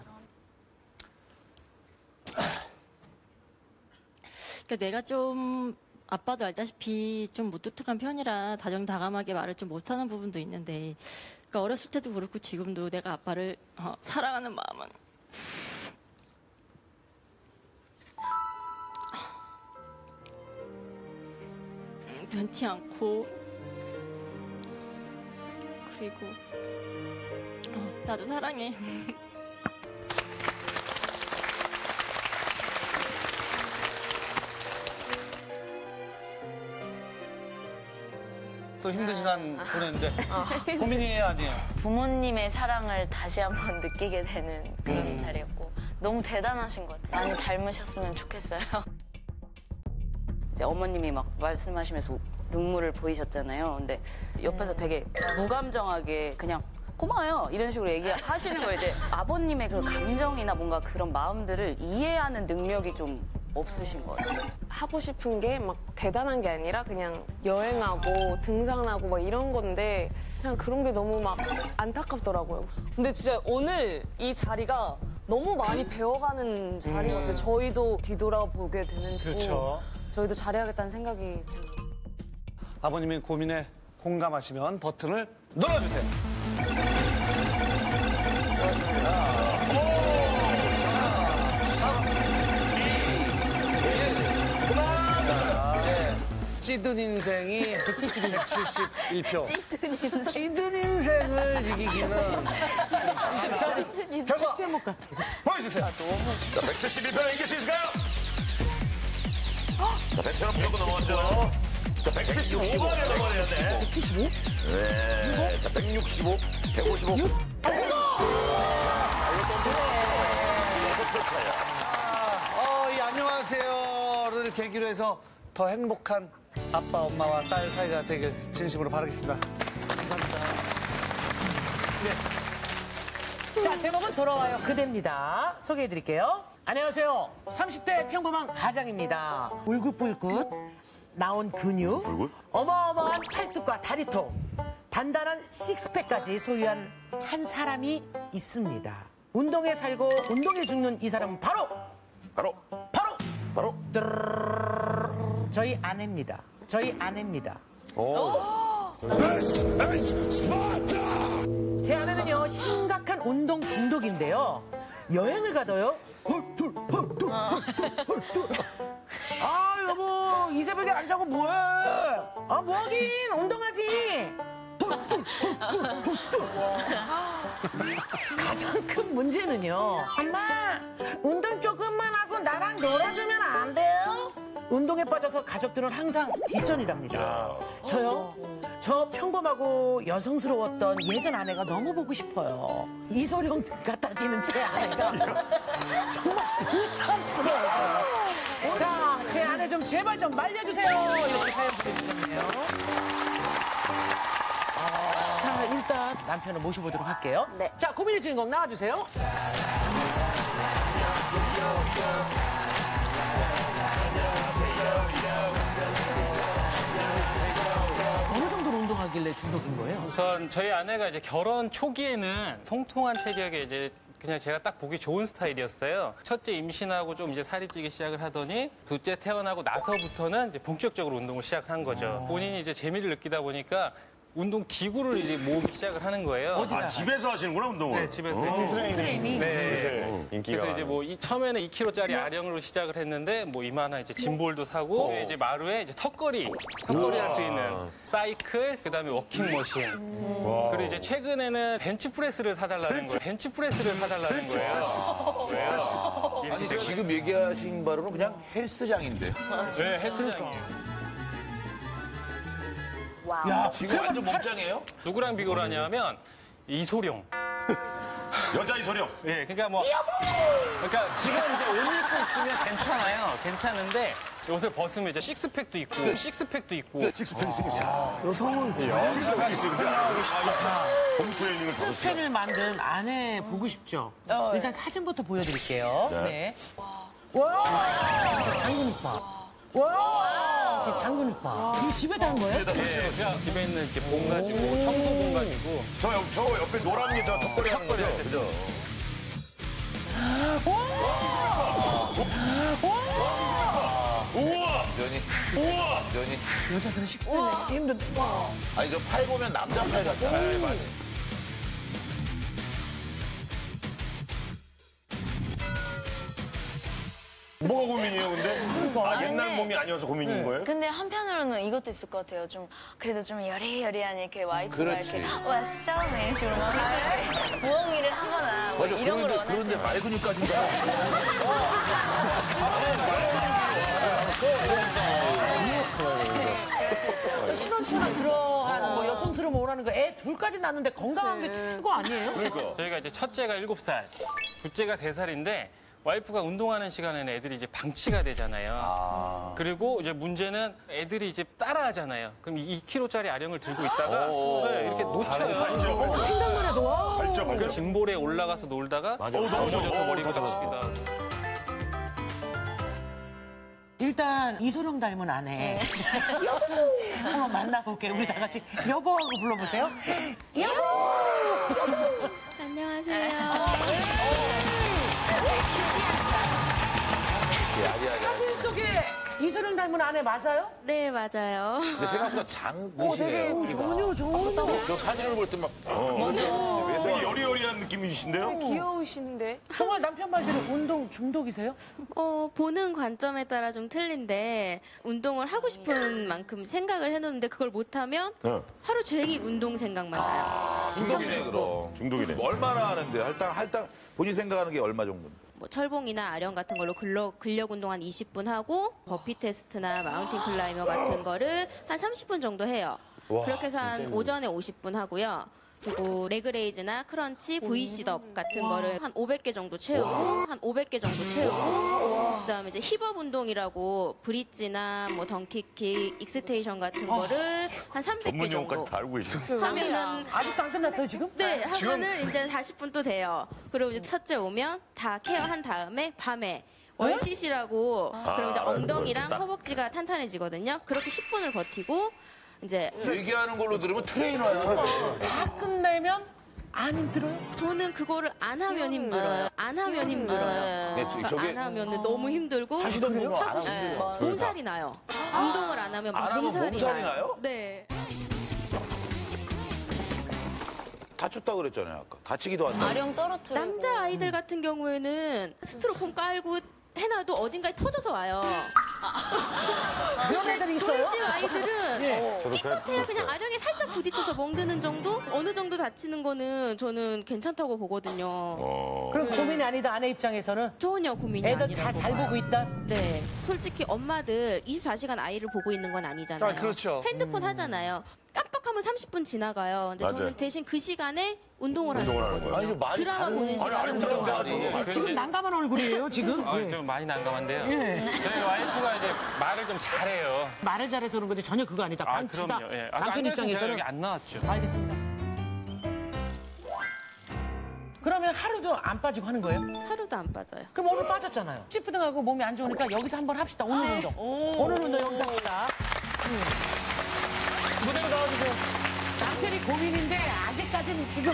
그러니까 내가 좀 아빠도 알다시피 좀 무뚝뚝한 편이라 다정다감하게 말을 좀 못하는 부분도 있는데 그러니까 어렸을 때도 그렇고 지금도 내가 아빠를 어, 사랑하는 마음은 음, 변치 않고 그리고 어, 나도 사랑해. 또 힘든 시간 보냈는데 고민이에요 아니에요? 부모님의 사랑을 다시 한번 느끼게 되는 그런 음. 자리였고 너무 대단하신 것 같아요. 많이 닮으셨으면 좋겠어요. 이제 어머님이 막 말씀하시면서 눈물을 보이셨잖아요. 근데 옆에서 되게 무감정하게 그냥 고마워요 이런 식으로 얘기하시는 거예요. 이제 아버님의 그 감정이나 뭔가 그런 마음들을 이해하는 능력이 좀 없으신 것 같아요. 하고 싶은 게 막 대단한 게 아니라 그냥 여행하고 등산하고 막 이런 건데 그냥 그런 게 너무 막 안타깝더라고요. 근데 진짜 오늘 이 자리가 너무 많이 배워가는 자리 같아요. 저희도 뒤돌아보게 되는 고 그렇죠. 저희도 잘해야겠다는 생각이 들어요. 아버님의 고민에 공감하시면 버튼을 눌러주세요 네. 찌든 인생이 171, 171표. 찌든 인생. 찌든 인생을 이기기는. 자, 결과 제목 같아. 보여주세요. 자, 171편 이길 수 있을까요? 자, 100편 무조건 넘어갔죠. 자, 175번에 넘어가야 돼. 175? 네. 자, 165, 155. 어, 이 안녕하세요를 계기로 해서 더 행복한 아빠, 엄마와 딸 사이가 되길 진심으로 바라겠습니다. 감사합니다. 자, 제목은 돌아와요 그대입니다. 소개해드릴게요. 안녕하세요. 30대 평범한 가장입니다. 울긋불긋 나온 근육, 어마어마한 팔뚝과 다리통, 단단한 식스팩까지 소유한 한 사람이 있습니다. 운동에 살고 운동에 죽는 이 사람은 바로 바로 바로 바로 저희 아내입니다. 저희 아내입니다. 제 아내는요 심각한 운동 중독인데요. 여행을 가도요. 헐둘 헐둘 헐둘 헐둘 아 여보 이 새벽에 안 자고 뭐해? 아 뭐하긴? 운동하지. 헐둘 헐둘 헐둘 가장 큰 문제는요. 엄마 운동 조금만 하고 나랑 놀아주면 안 돼요? 운동에 빠져서 가족들은 항상 뒷전이랍니다. 저요? 저 평범하고 여성스러웠던 예전 아내가 너무 보고 싶어요. 이소룡 같아지는 제 아내가 정말 부담스러워서. 자, 제 아내 좀 제발 좀 말려주세요. 이렇게 사연 보내주셨네요. 자, 일단 남편을 모셔보도록 할게요. 자, 고민의 주인공 나와주세요. 운동하길래 중독인 거예요? 우선 저희 아내가 이제 결혼 초기에는 통통한 체격에 이제 그냥 제가 딱 보기 좋은 스타일이었어요. 첫째 임신하고 좀 이제 살이 찌기 시작을 하더니 둘째 태어나고 나서부터는 이제 본격적으로 운동을 시작한 거죠. 본인이 이제 재미를 느끼다 보니까 운동 기구를 이제 모으기 시작을 하는 거예요. 아, 집에서 하시는구나, 운동을. 네, 집에서. 어. 이제 트레이닝. 네. 요새 인기가 그래서 이제 많아요. 뭐 이, 처음에는 2kg짜리 아령으로 시작을 했는데 뭐 이만한 이제 gym ball도 사고 어. 이제 마루에 이제 턱걸이, 턱걸이 할 수. 있는 사이클, 그다음에 walking machine. 그리고 이제 최근에는 벤치 프레스를 사달라는 거예요. 벤치 프레스를 사달라는 거예요. 왜요? 아니 지금 얘기하신 바로는 그냥 헬스장인데요. 네, 헬스장이에요. 야, 지금 완전 몸짱이에요? 누구랑 비교를 하냐면 이소룡. 여자 이소룡. 예, 그러니까 뭐 그러니까 지금 이제 옷 입고 있으면 괜찮아요. 괜찮은데 옷을 벗으면 이제 식스팩도 있고 식스팩도 있고 식스팩이 생겼어. 여성은 식스팩이 있으면 홈트레이닝을 받았어요. 팬을 만든 아내 보고 싶죠? 어, 일단 사진부터 보여드릴게요. 네. 네. 와! 장군 오빠. 와! 이렇게 장군 오빠. 이거 집에다 한 거예요? 예, 제가 집에 있는 이렇게 봉 가지고 청소 봉 가지고 저, 옆- 저 옆에 노란 게 저 턱걸이 하는 거죠? 그죠? 우와! 완전히. 우와! 완전히. 여자들은 식스팩 힘든데. 아니 저 팔 보면 남자 팔 같잖아. 네, 맞아 뭐가 고민이에요, 근데? 아, 아니, 옛날 근데- 몸이 아니어서 고민인 거예요? 근데 한편으로는 이것도 있을 것 같아요. 좀 그래도 좀 여리여리한 이렇게 와이프가 그렇지. 이렇게 왔어 뭐 이런 식으로 막 무언기를 하거나 뭐 맞아. 이런 걸 그런데, 원할 그런데 때 말근육까지 신혼처럼 그러한 뭐 여성스러움 원하는 거 애 둘까지 낳는데 건강한 게 최고 아니에요? 그러니까. 저희가 이제 첫째가 7살, 둘째가 3살인데 와이프가 운동하는 시간에는 애들이 이제 방치가 되잖아요. 그리고 이제 문제는 애들이 이제 따라하잖아요. 그럼 2kg짜리 아령을 들고 있다가 오. 네, 이렇게 놓쳐요. 어, 생각만 해도 와. 발죠, 발죠. 짐볼에 올라가서 놀다가 맞아. 넘어져서 어, 머리가 맞아. 다칩니다. 일단 이소룡 닮은 아내. 한번 만나볼게요. 우리 다 같이 여보 하고 불러보세요. 여보! 안녕하세요. 사진 속에 이소룡 닮은 아내 맞아요? 네, 맞아요. 근데 생각보다 어, 장그시네요. 되게 전혀 전혀. 저 사진을 볼 때 막. 되게 여리여리한 느낌이신데요? 귀여우신데. 정말 남편 말대로 운동 중독이세요? 어, 보는 관점에 따라 좀 틀린데 운동을 하고 싶은 만큼 생각을 해놓는데 그걸 못하면 네. 하루 종일 운동 생각만 나요. 중독이네 그럼. 중독이네. 얼마나 하는데 할당 할당 본인 생각하는 게 얼마 정도? 뭐 철봉이나 아령 같은 걸로 근력, 근력 운동 한 20분 하고 burpee test나 mountain climber 같은 거를 한 30분 정도 해요. 와, 그렇게 해서 한 오전에 50분 하고요. 그리고 레그레이즈나 크런치, V 시덥 같은 거를 한 500개 정도 채우고 한 500개 정도 채우고 그다음에 이제 hip-up 운동이라고 bridge나 뭐 donkey kick, extension 같은 거를 한 300개 전문 정도 용어까지 다 알고 계시네. 하면은 아직도 안 끝났어요 지금? 네, 하면은 이제 40분 또 돼요. 그리고 이제 첫째 오면 다 케어한 다음에 밤에 월시시라고 아, 그럼 이제 엉덩이랑 그거 허벅지가 탄탄해지거든요. 그렇게 10분을 버티고 이제 얘기하는 걸로 들으면 트레이너야. 다 끝내면 안 힘들어요? 저는 그거를 안 하면 힘들어요. 안 하면 힘들어요. 네, 저- 저게- 안 하면 너무 힘들고 다시 운동을 안 하고 하면 싶어요. 힘들어요. 몸살이 나요. 운동을 안 하면 안막 하면 몸살이, 몸살이 나요? 네. 다쳤다 그랬잖아요 아까. 다치기도 한다. 아령 떨어뜨리고 남자 아이들 같은 경우에는 스트로폼 깔고 해놔도 어딘가에 터져서 와요. 그런 애들이 있어요? 저희 집 아이들은 예. 저도 그냥 그냥 아령에 살짝 부딪혀서 멍드는 정도? 어느 정도 다치는 거는 저는 괜찮다고 보거든요. 어. 그럼 고민이 아니다 아내 입장에서는 전혀 고민이 애들 아니라고 다 잘 봐요. 보고 있다? 네. 솔직히 엄마들 24시간 아이를 보고 있는 건 아니잖아요. 아, 그렇죠. 핸드폰 하잖아요. 깜빡하면 30분 지나가요. 근데 맞아요. 저는 대신 그 시간에 운동을 하는 운동을 하는 거거든요. 거예요. 아니, 드라마 다른- 보는 시간에 아니, 운동을 하는 아니, 거예요. 지금 난감한 얼굴이에요 지금? 아, 좀 많이 난감한데요. 예. 저희 와이프가 이제 말을 좀 잘해요. 말을 잘해서 그런 건데 전혀 그거 아니다. 아, 방치다. 그럼요. 예. 아, 남편 제가 입장에서는 여기 안 나왔죠. 알겠습니다. 그러면 하루도 안 빠지고 하는 거예요? 하루도 안 빠져요. 그럼 오늘 빠졌잖아요. 시프등하고 몸이 안 좋으니까 여기서 한번 합시다. 오늘 운동. 오늘 운동 여기서 합시다. 음. 나와주세요. 남편이 고민인데 아직까지는 지금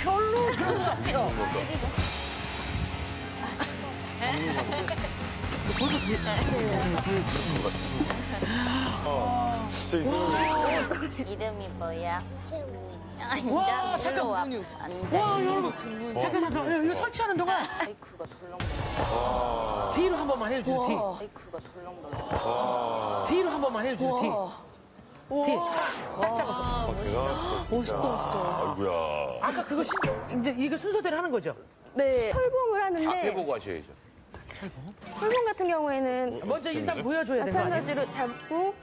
별로 그런 것 같죠? 벌써 진짜 이름이 뭐야? 와, 잠깐. 와, 여러분. 잠깐, 잠깐. 야, 이거 설치하는 동안 마이크가 덜렁덜렁. 뒤로 한 번만 해주세요, 뒤. 마이크가 덜렁덜렁. 뒤로 한 번만 해주세요, 뒤. 뒤. 딱 잡아서. 멋있다, 멋있다. 아이고야. 아까 그거 신, 이제 이거 순서대로 하는 거죠? 네, 철봉을 앞에 하는데 보고 하셔야죠. 철봉 같은 경우에는 먼저 일단 보여줘야 되는 거 아니에요? 마찬가지로 잡고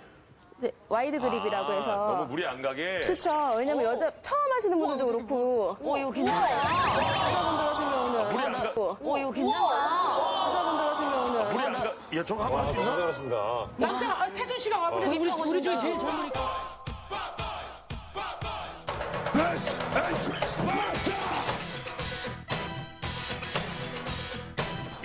이제 wide grip이라고 해서 아, 너무 무리 안 가게. 그렇죠. 왜냐면 여자 처음 하시는 분들도 그렇고. 어, 이거 괜찮다. 여자분들 같은 경우는 무리 안 가. 어, 이거 괜찮다. 여자분들 같은 경우는 물이 안 가. 야, 저거 한번 할수 있나? 잘하신다. 남자, 아, 태준 씨가 와보니까 우리, 우리 중에. 제일 젊으니까.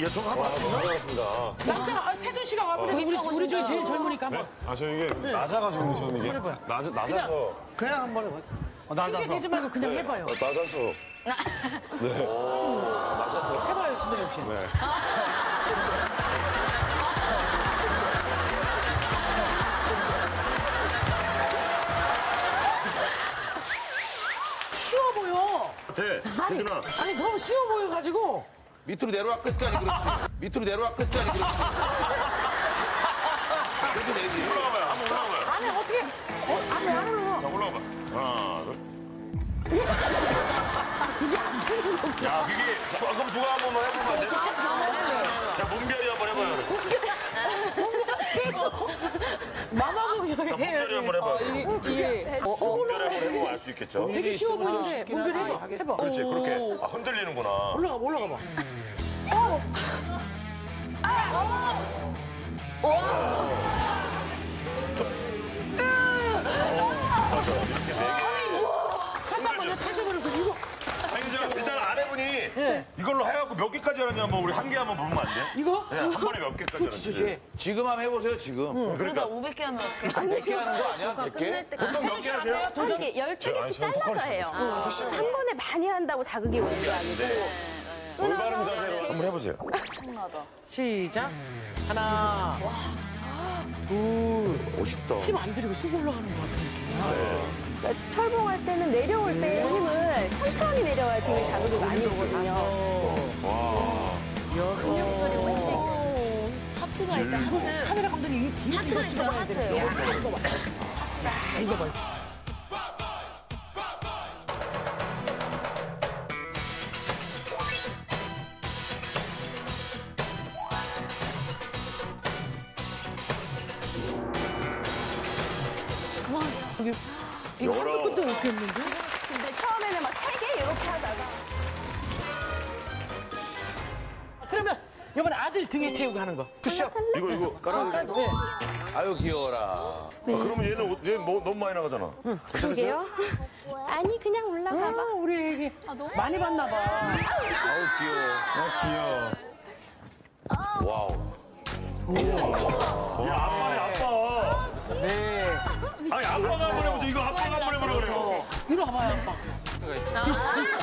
야, 저거 한번 할수 있나? 잘하신다. 남자, 아, 태준 씨가 와보니까 우리, 우리 중에. 제일 젊으니까 한번. 아, 저 이게 낮아가지고 근데 저는 이게 낮아, 낮아서. 그냥 한번 해봐. 어, 크게 되지 말고 그냥 해봐요. 어, 낮아서. 네. 낮아서. 해봐요, 신동엽 씨. 네. 보여. 돼. 아니, 태준아. 아니, 너무 쉬워 보여가지고. 밑으로 내려와 끝까지 그렇지. 밑으로 내려와 끝까지 그렇지. 그렇게 내지. 올라가봐요. 한번 올라가봐요. 아니, 어떻게. 어, 아니, 안 올라. 자, 올라가봐. 하나, 둘. 야, 그게, 아, 그럼 누가 한 번만 해보면 안 돼? 자, 문별이 한번 해봐요. 마마무 자, 문별이 한번 해봐요. 이게. 어, 어. 문별이 한번 해보면 알 수 있겠죠? 되게 쉬워 보이는데, 문별이 해봐. 해봐. 그렇지, 그렇게. 아, 흔들리는구나. 올라가, 올라가 봐. 이렇게 네 개. 잠깐만요, 다시 해보는 거 이거. 아니, 저, 일단 예. 이걸로 해갖고 몇 개까지 하는지 한번 우리 한 개 한번 보면 안 돼? 이거? 네, 한 번에 몇 개까지 하는지. 지금 한번 해보세요, 지금. 그러다 500개 하면 어떡해. 100개 하는 거 아니야? 100개? 보통 몇개 하세요? 한 개, 열개 개씩 잘라서 해요. 한 번에 많이 한다고 자극이 오는 게 아니고. 올바른 자세로 한번 해보세요. 엄청나다. 시작. 하나, 둘. 멋있다. 힘 안 들이고 쑥 올라가는 것 같아. 그러니까 철봉할 때는 내려올 때 힘을 천천히 내려와야 등에 자극이 많이 오거든요. 하트가 있다, 하트. 카메라 감독님 이 뒤에 하트가 있어요, 하트. 이거 봐. 이거 봐. 그만하세요. 이거. 한도 끝도 없겠는데? 근데 처음에는 막 세 개 이렇게 하다가 그러면 이번에 아들 등에 태우고 하는 거. 푸시업. 이거, 이거 깔아야 돼. 네. 아유, 귀여워라. 아, 그러면 얘는, 옷- 얘 뭐, 너무 많이 나가잖아. 그러게요. 아니 그냥 올라가 봐. 아, 우리 애기 많이 봤나 봐. 아우, 귀여워. 아, 귀여워. 와우. 야, 아빠네, 아빠. 네. 아니, 아빠가 한번 해보자. 이거 아빠가 한번 해보라 그래요. 이리 와봐요, 아빠.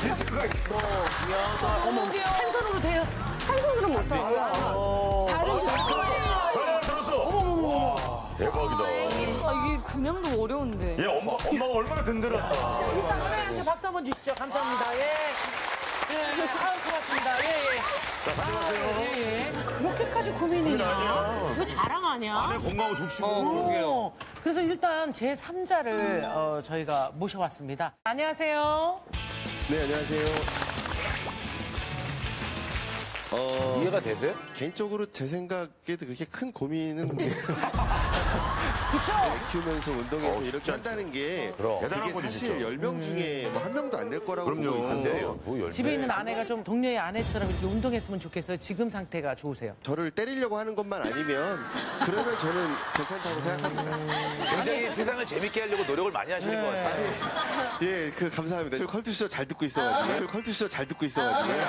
디스크가 있어. 어머, 한 손으로 돼요. 한 손으로 못 해요. 다른 쪽. 아, 들었어. 대박이다. 아, 이게 그냥도 어려운데. 얘 엄마, 엄마가 얼마나. 네, 박수 한번 주시죠. 감사합니다. 예. 예, 예. 아유, 고맙습니다. 예, 예. 자, 가져가세요. 예, 예. 그렇게까지 고민이냐? 아니야. 이거 자랑 아니야? 아내 건강하고 좋지. 어, 그래서 일단 제 3자를 어, 저희가 모셔왔습니다. 안녕하세요. 네, 안녕하세요. 어, 이해가 되세요? 개인적으로 제 생각에도 그렇게 큰 고민은 키우면서 운동해서 이렇게 한다는 게 그럼. 그게 대단한 거지, 사실 진짜. 10명 중에 뭐 한 명도 안 될 거라고 그럼요. 보고. 있어서 뭐열 집에 있는 아내가 좀 동료의 아내처럼 이렇게 운동했으면 좋겠어요. 지금 상태가 좋으세요. 저를 때리려고 하는 것만 아니면 그러면 저는 괜찮다고 생각합니다. 굉장히 세상을 재밌게 하려고 노력을 많이 하시는 것 같아요. 예, 그 감사합니다. 저 컬투쇼 잘 듣고 있어가지고 저 컬투쇼 잘 듣고 있어가지고 예.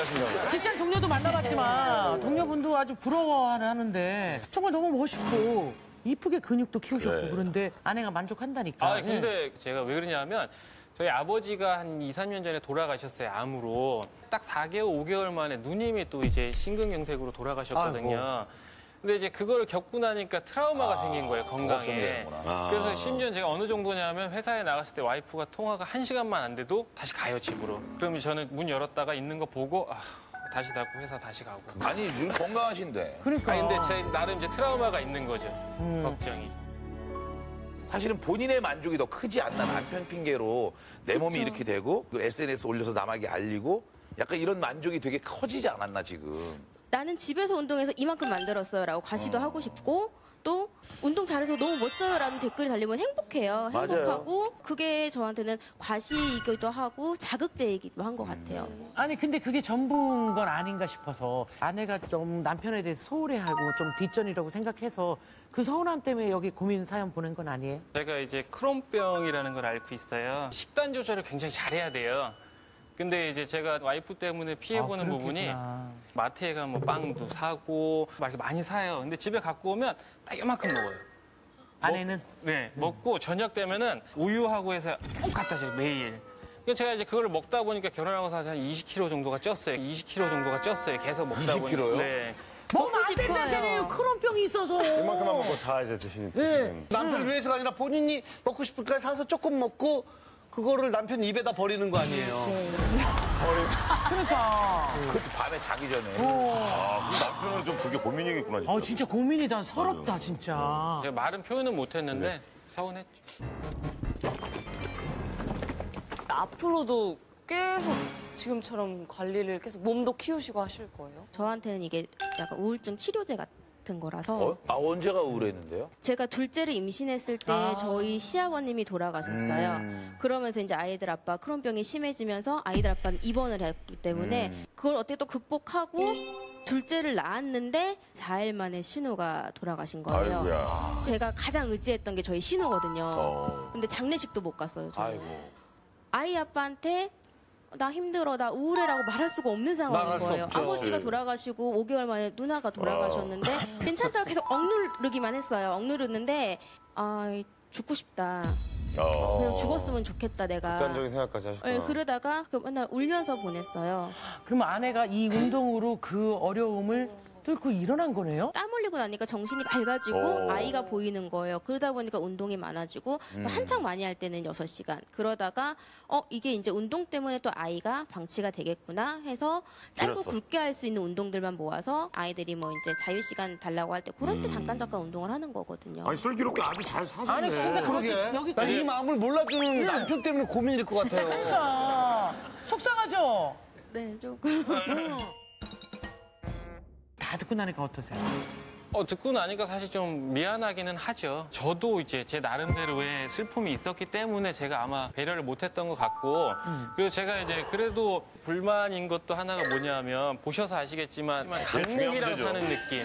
보다. 직장 동료도 만나봤지만 동료분도 아주 부러워하는데 정말 너무 멋있고 이쁘게 근육도 키우셨고 네. 그런데 아내가 만족한다니까. 아, 근데 제가 왜 그러냐면 저희 아버지가 한 2, 3년 전에 돌아가셨어요, 암으로. 딱 4개월, 5개월 만에 누님이 또 이제 심근경색으로 돌아가셨거든요. 근데 이제 그거를 겪고 나니까 트라우마가 생긴 거예요, 건강에. 걱정되는구나. 아. 그래서 심지어 제가 어느 정도냐면 회사에 나갔을 때 와이프가 통화가 한 시간만 안 돼도 다시 가요, 집으로. 그러면 저는 문 열었다가 있는 거 보고 아, 다시 닫고 회사 다시 가고. 아니, 지금 건강하신데. 그러니까. 아니, 근데 제 나름 이제 트라우마가 있는 거죠, 걱정이. 사실은 본인의 만족이 더 크지 않나 남편 핑계로 내 몸이 그쵸. 이렇게 되고 그 SNS 올려서 남에게 알리고 약간 이런 만족이 되게 커지지 않았나 지금. 나는 집에서 운동해서 이만큼 만들었어요라고 과시도 하고 싶고 또 운동 잘해서 너무 멋져요라는 댓글이 달리면 행복해요. 맞아요. 행복하고 그게 저한테는 과시이기도 하고 자극제이기도 한 것 같아요. 아니 근데 그게 전부인 건 아닌가 싶어서 아내가 좀 남편에 대해서 소홀해하고 좀 뒷전이라고 생각해서 그 서운함 때문에 여기 고민 사연 보낸 건 아니에요? 제가 이제 크론병이라는 걸 앓고 있어요. 식단 조절을 굉장히 잘해야 돼요. 근데 이제 제가 와이프 때문에 피해보는 아, 부분이. 마트에 가면 뭐 빵도 사고 막 이렇게 많이 사요. 근데 집에 갖고 오면 딱 이만큼 먹어요. 아내는? 네, 먹고 저녁 되면은 우유하고 해서 꼭 갖다 줘요, 매일. 제가 이제 그걸 먹다 보니까 결혼하고 나서 한 20kg 정도가 쪘어요. 20kg 정도가 쪘어요. 계속 먹다 20kg 보니까. 요? 네. 먹으면 안 된다잖아요. 크론병이 있어서. 이만큼만 먹고 다 이제 드시는. 네. 남편 위해서가 아니라 본인이 먹고 싶을까 사서 조금 먹고 그거를 남편 입에다 버리는 거 아니에요. 그러니까. 그것도 밤에 자기 전에. 아, 그럼 남편은 좀 그게 고민이겠구나. 진짜. 어 진짜 고민이다. 서럽다 진짜. 제가 말은 표현은 못했는데 서운했죠. 앞으로도 계속 지금처럼 관리를 계속 몸도 키우시고 하실 거예요? 저한테는 이게 약간 우울증 치료제 같은 거라서 어? 아 언제가 우울했는데요? 제가 둘째를 임신했을 때 아. 저희 시아버님이 돌아가셨어요. 음. 그러면서 이제 아이들 아빠 크론병이 심해지면서 아이들 아빠는 입원을 했기 때문에 음. 그걸 어떻게 또 극복하고 둘째를 낳았는데 4일 만에 신우가 돌아가신 거예요. 아이고야. 제가 가장 의지했던 게 저희 신우거든요. 어. 근데 장례식도 못 갔어요. 저는. 아이고. 아이 아빠한테 나 힘들어, 나 우울해라고 말할 수가 없는 상황인 말할 수 거예요. 없죠. 아버지가 돌아가시고 5개월 만에 누나가 돌아가셨는데 괜찮다고 계속 억누르기만 했어요. 억누르는데 아 죽고 싶다. 어. 그냥 죽었으면 좋겠다 내가. 극단적인 생각까지 하셨구나. 네, 그러다가 그 맨날 울면서 보냈어요. 그러면 아내가 이 운동으로 그 어려움을 뚫고 일어난 거네요? 땀 흘리고 나니까 정신이 밝아지고 오. 아이가 보이는 거예요. 그러다 보니까 운동이 많아지고 음. 한창 많이 할 때는 6시간. 그러다가 어 이게 이제 운동 때문에 또 아이가 방치가 되겠구나 해서 짧고 줄였어. 굵게 할 수 있는 운동들만 모아서 아이들이 뭐 이제 자유 시간 달라고 할 때 그런 때 잠깐 잠깐 운동을 하는 거거든요. 아니 슬기롭게 아주 잘 사시네. 아니 근데 그러게. 여기 나이 뒤에- 마음을 몰라주는 남편 때문에 고민일 것 같아요. 그러니까 속상하죠? 네, 조금. 다 듣고 나니까 어떠세요? 어, 듣고 나니까 사실 좀 미안하기는 하죠. 저도 이제 제 나름대로의 슬픔이 있었기 때문에 제가 아마 배려를 못했던 것 같고, 그리고 제가 이제 그래도 불만인 것도 하나가 뭐냐면, 보셔서 아시겠지만, 제일 중요한 강목이랑 문제죠. 사는 느낌.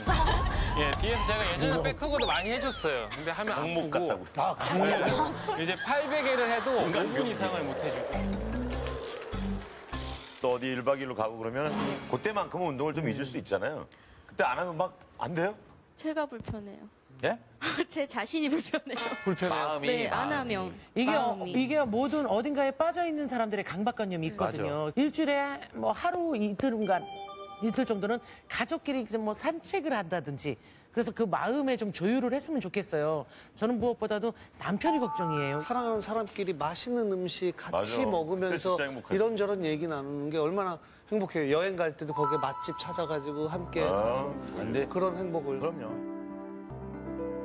예, 뒤에서 제가 예전에 백허그도 많이 해줬어요. 근데 하면 아프고. 같다고. 아, 강목. 예, 이제 800회를 해도 5분 이상을 못 해주고. 또 어디 1박 2일로 가고 그러면 그때만큼은 운동을 좀 잊을 수 있잖아요. 그때 안 하면 막 안 돼요? 제가 불편해요. 예? 제 자신이 불편해요. 불편해요. 마음이. 네, 안 마음이. 하면. 이게 어, 마음이. 이게 모든 어딘가에 빠져 있는 사람들의 강박관념이 있거든요. 일주일에 뭐 하루 이틀간 이틀 정도는 가족끼리 뭐 산책을 한다든지 그래서 그 마음에 좀 조율을 했으면 좋겠어요. 저는 무엇보다도 남편이 걱정이에요. 사랑하는 사람끼리 맛있는 음식 같이 맞아. 먹으면서. 이런저런 얘기 나누는 게 얼마나 행복해요. 여행 갈 때도 거기에 맛집 찾아가지고 함께 아, 가서 근데 그런 행복을. 그럼요.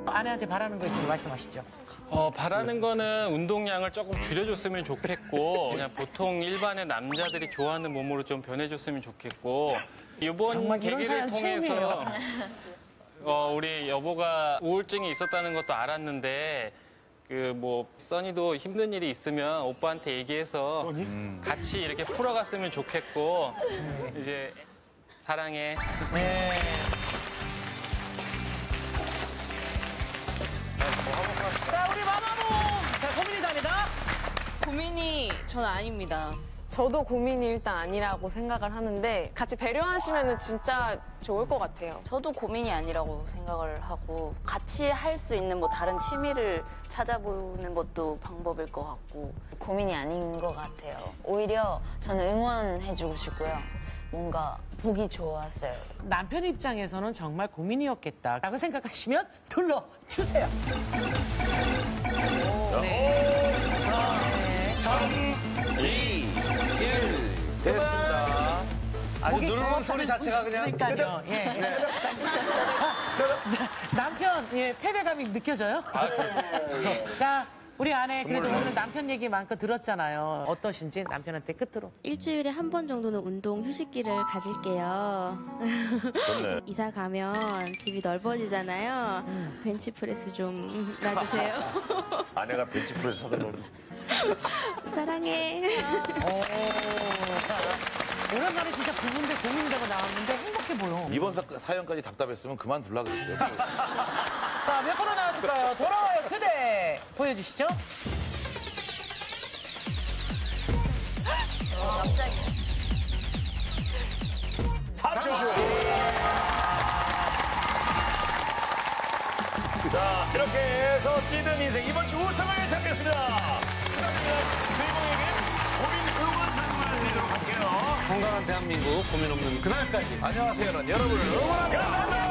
아내한테 바라는 거 있으면 말씀하시죠. 어, 바라는 거는 운동량을 조금 줄여줬으면 좋겠고 그냥 보통 일반의 남자들이 좋아하는 몸으로 좀 변해줬으면 좋겠고 이번 계기를 통해서. 어, 우리 여보가 우울증이 있었다는 것도 알았는데 그 뭐 써니도 힘든 일이 있으면 오빠한테 얘기해서 같이 이렇게 풀어갔으면 좋겠고 이제 사랑해. 네. 자, 우리 마마무! 자, 고민이 아니다. 고민이 전 아닙니다. 저도 고민이 일단 아니라고 생각을 하는데 같이 배려하시면 진짜 좋을 것 같아요. 저도 고민이 아니라고 생각을 하고 같이 할 수 있는 뭐 다른 취미를 찾아보는 것도 방법일 것 같고 고민이 아닌 것 같아요. 오히려 저는 응원해주고 싶고요. 뭔가 보기 좋았어요. 남편 입장에서는 정말 고민이었겠다라고 생각하시면 둘러주세요. 네. 이, 일, 됐습니다. 아니, 보기 누르는 소리 자체가 그냥. 그러니까요. 예. 예. 자, 남편 예, 패배감이 느껴져요? 자, 우리 아내 그래도 오늘 남편 얘기 많고 들었잖아요. 어떠신지 남편한테 끝으로. 일주일에 한 번 정도는 운동 휴식기를 가질게요. 좋네. 이사 가면 집이 넓어지잖아요. 벤치프레스 좀 놔주세요. 아내가 벤치프레스 사다 놓은 사랑해. 오랜만에 진짜 부부인데 고민되고 나왔는데 행복해 보여. 이번 사, 사연까지 답답했으면 그만둘라 그랬어요. 자, 몇 번로 나왔을까요? 돌아와요, 그대. 보여주시죠. 자, 이렇게 해서 찌든 인생 이번 주 우승을 잡겠습니다. 축하드립니다. 주인공에게 고민 응원 상금을 드리도록 할게요. 건강한 대한민국 고민 없는 그날까지. 안녕하세요. 여러분을 응원합니다.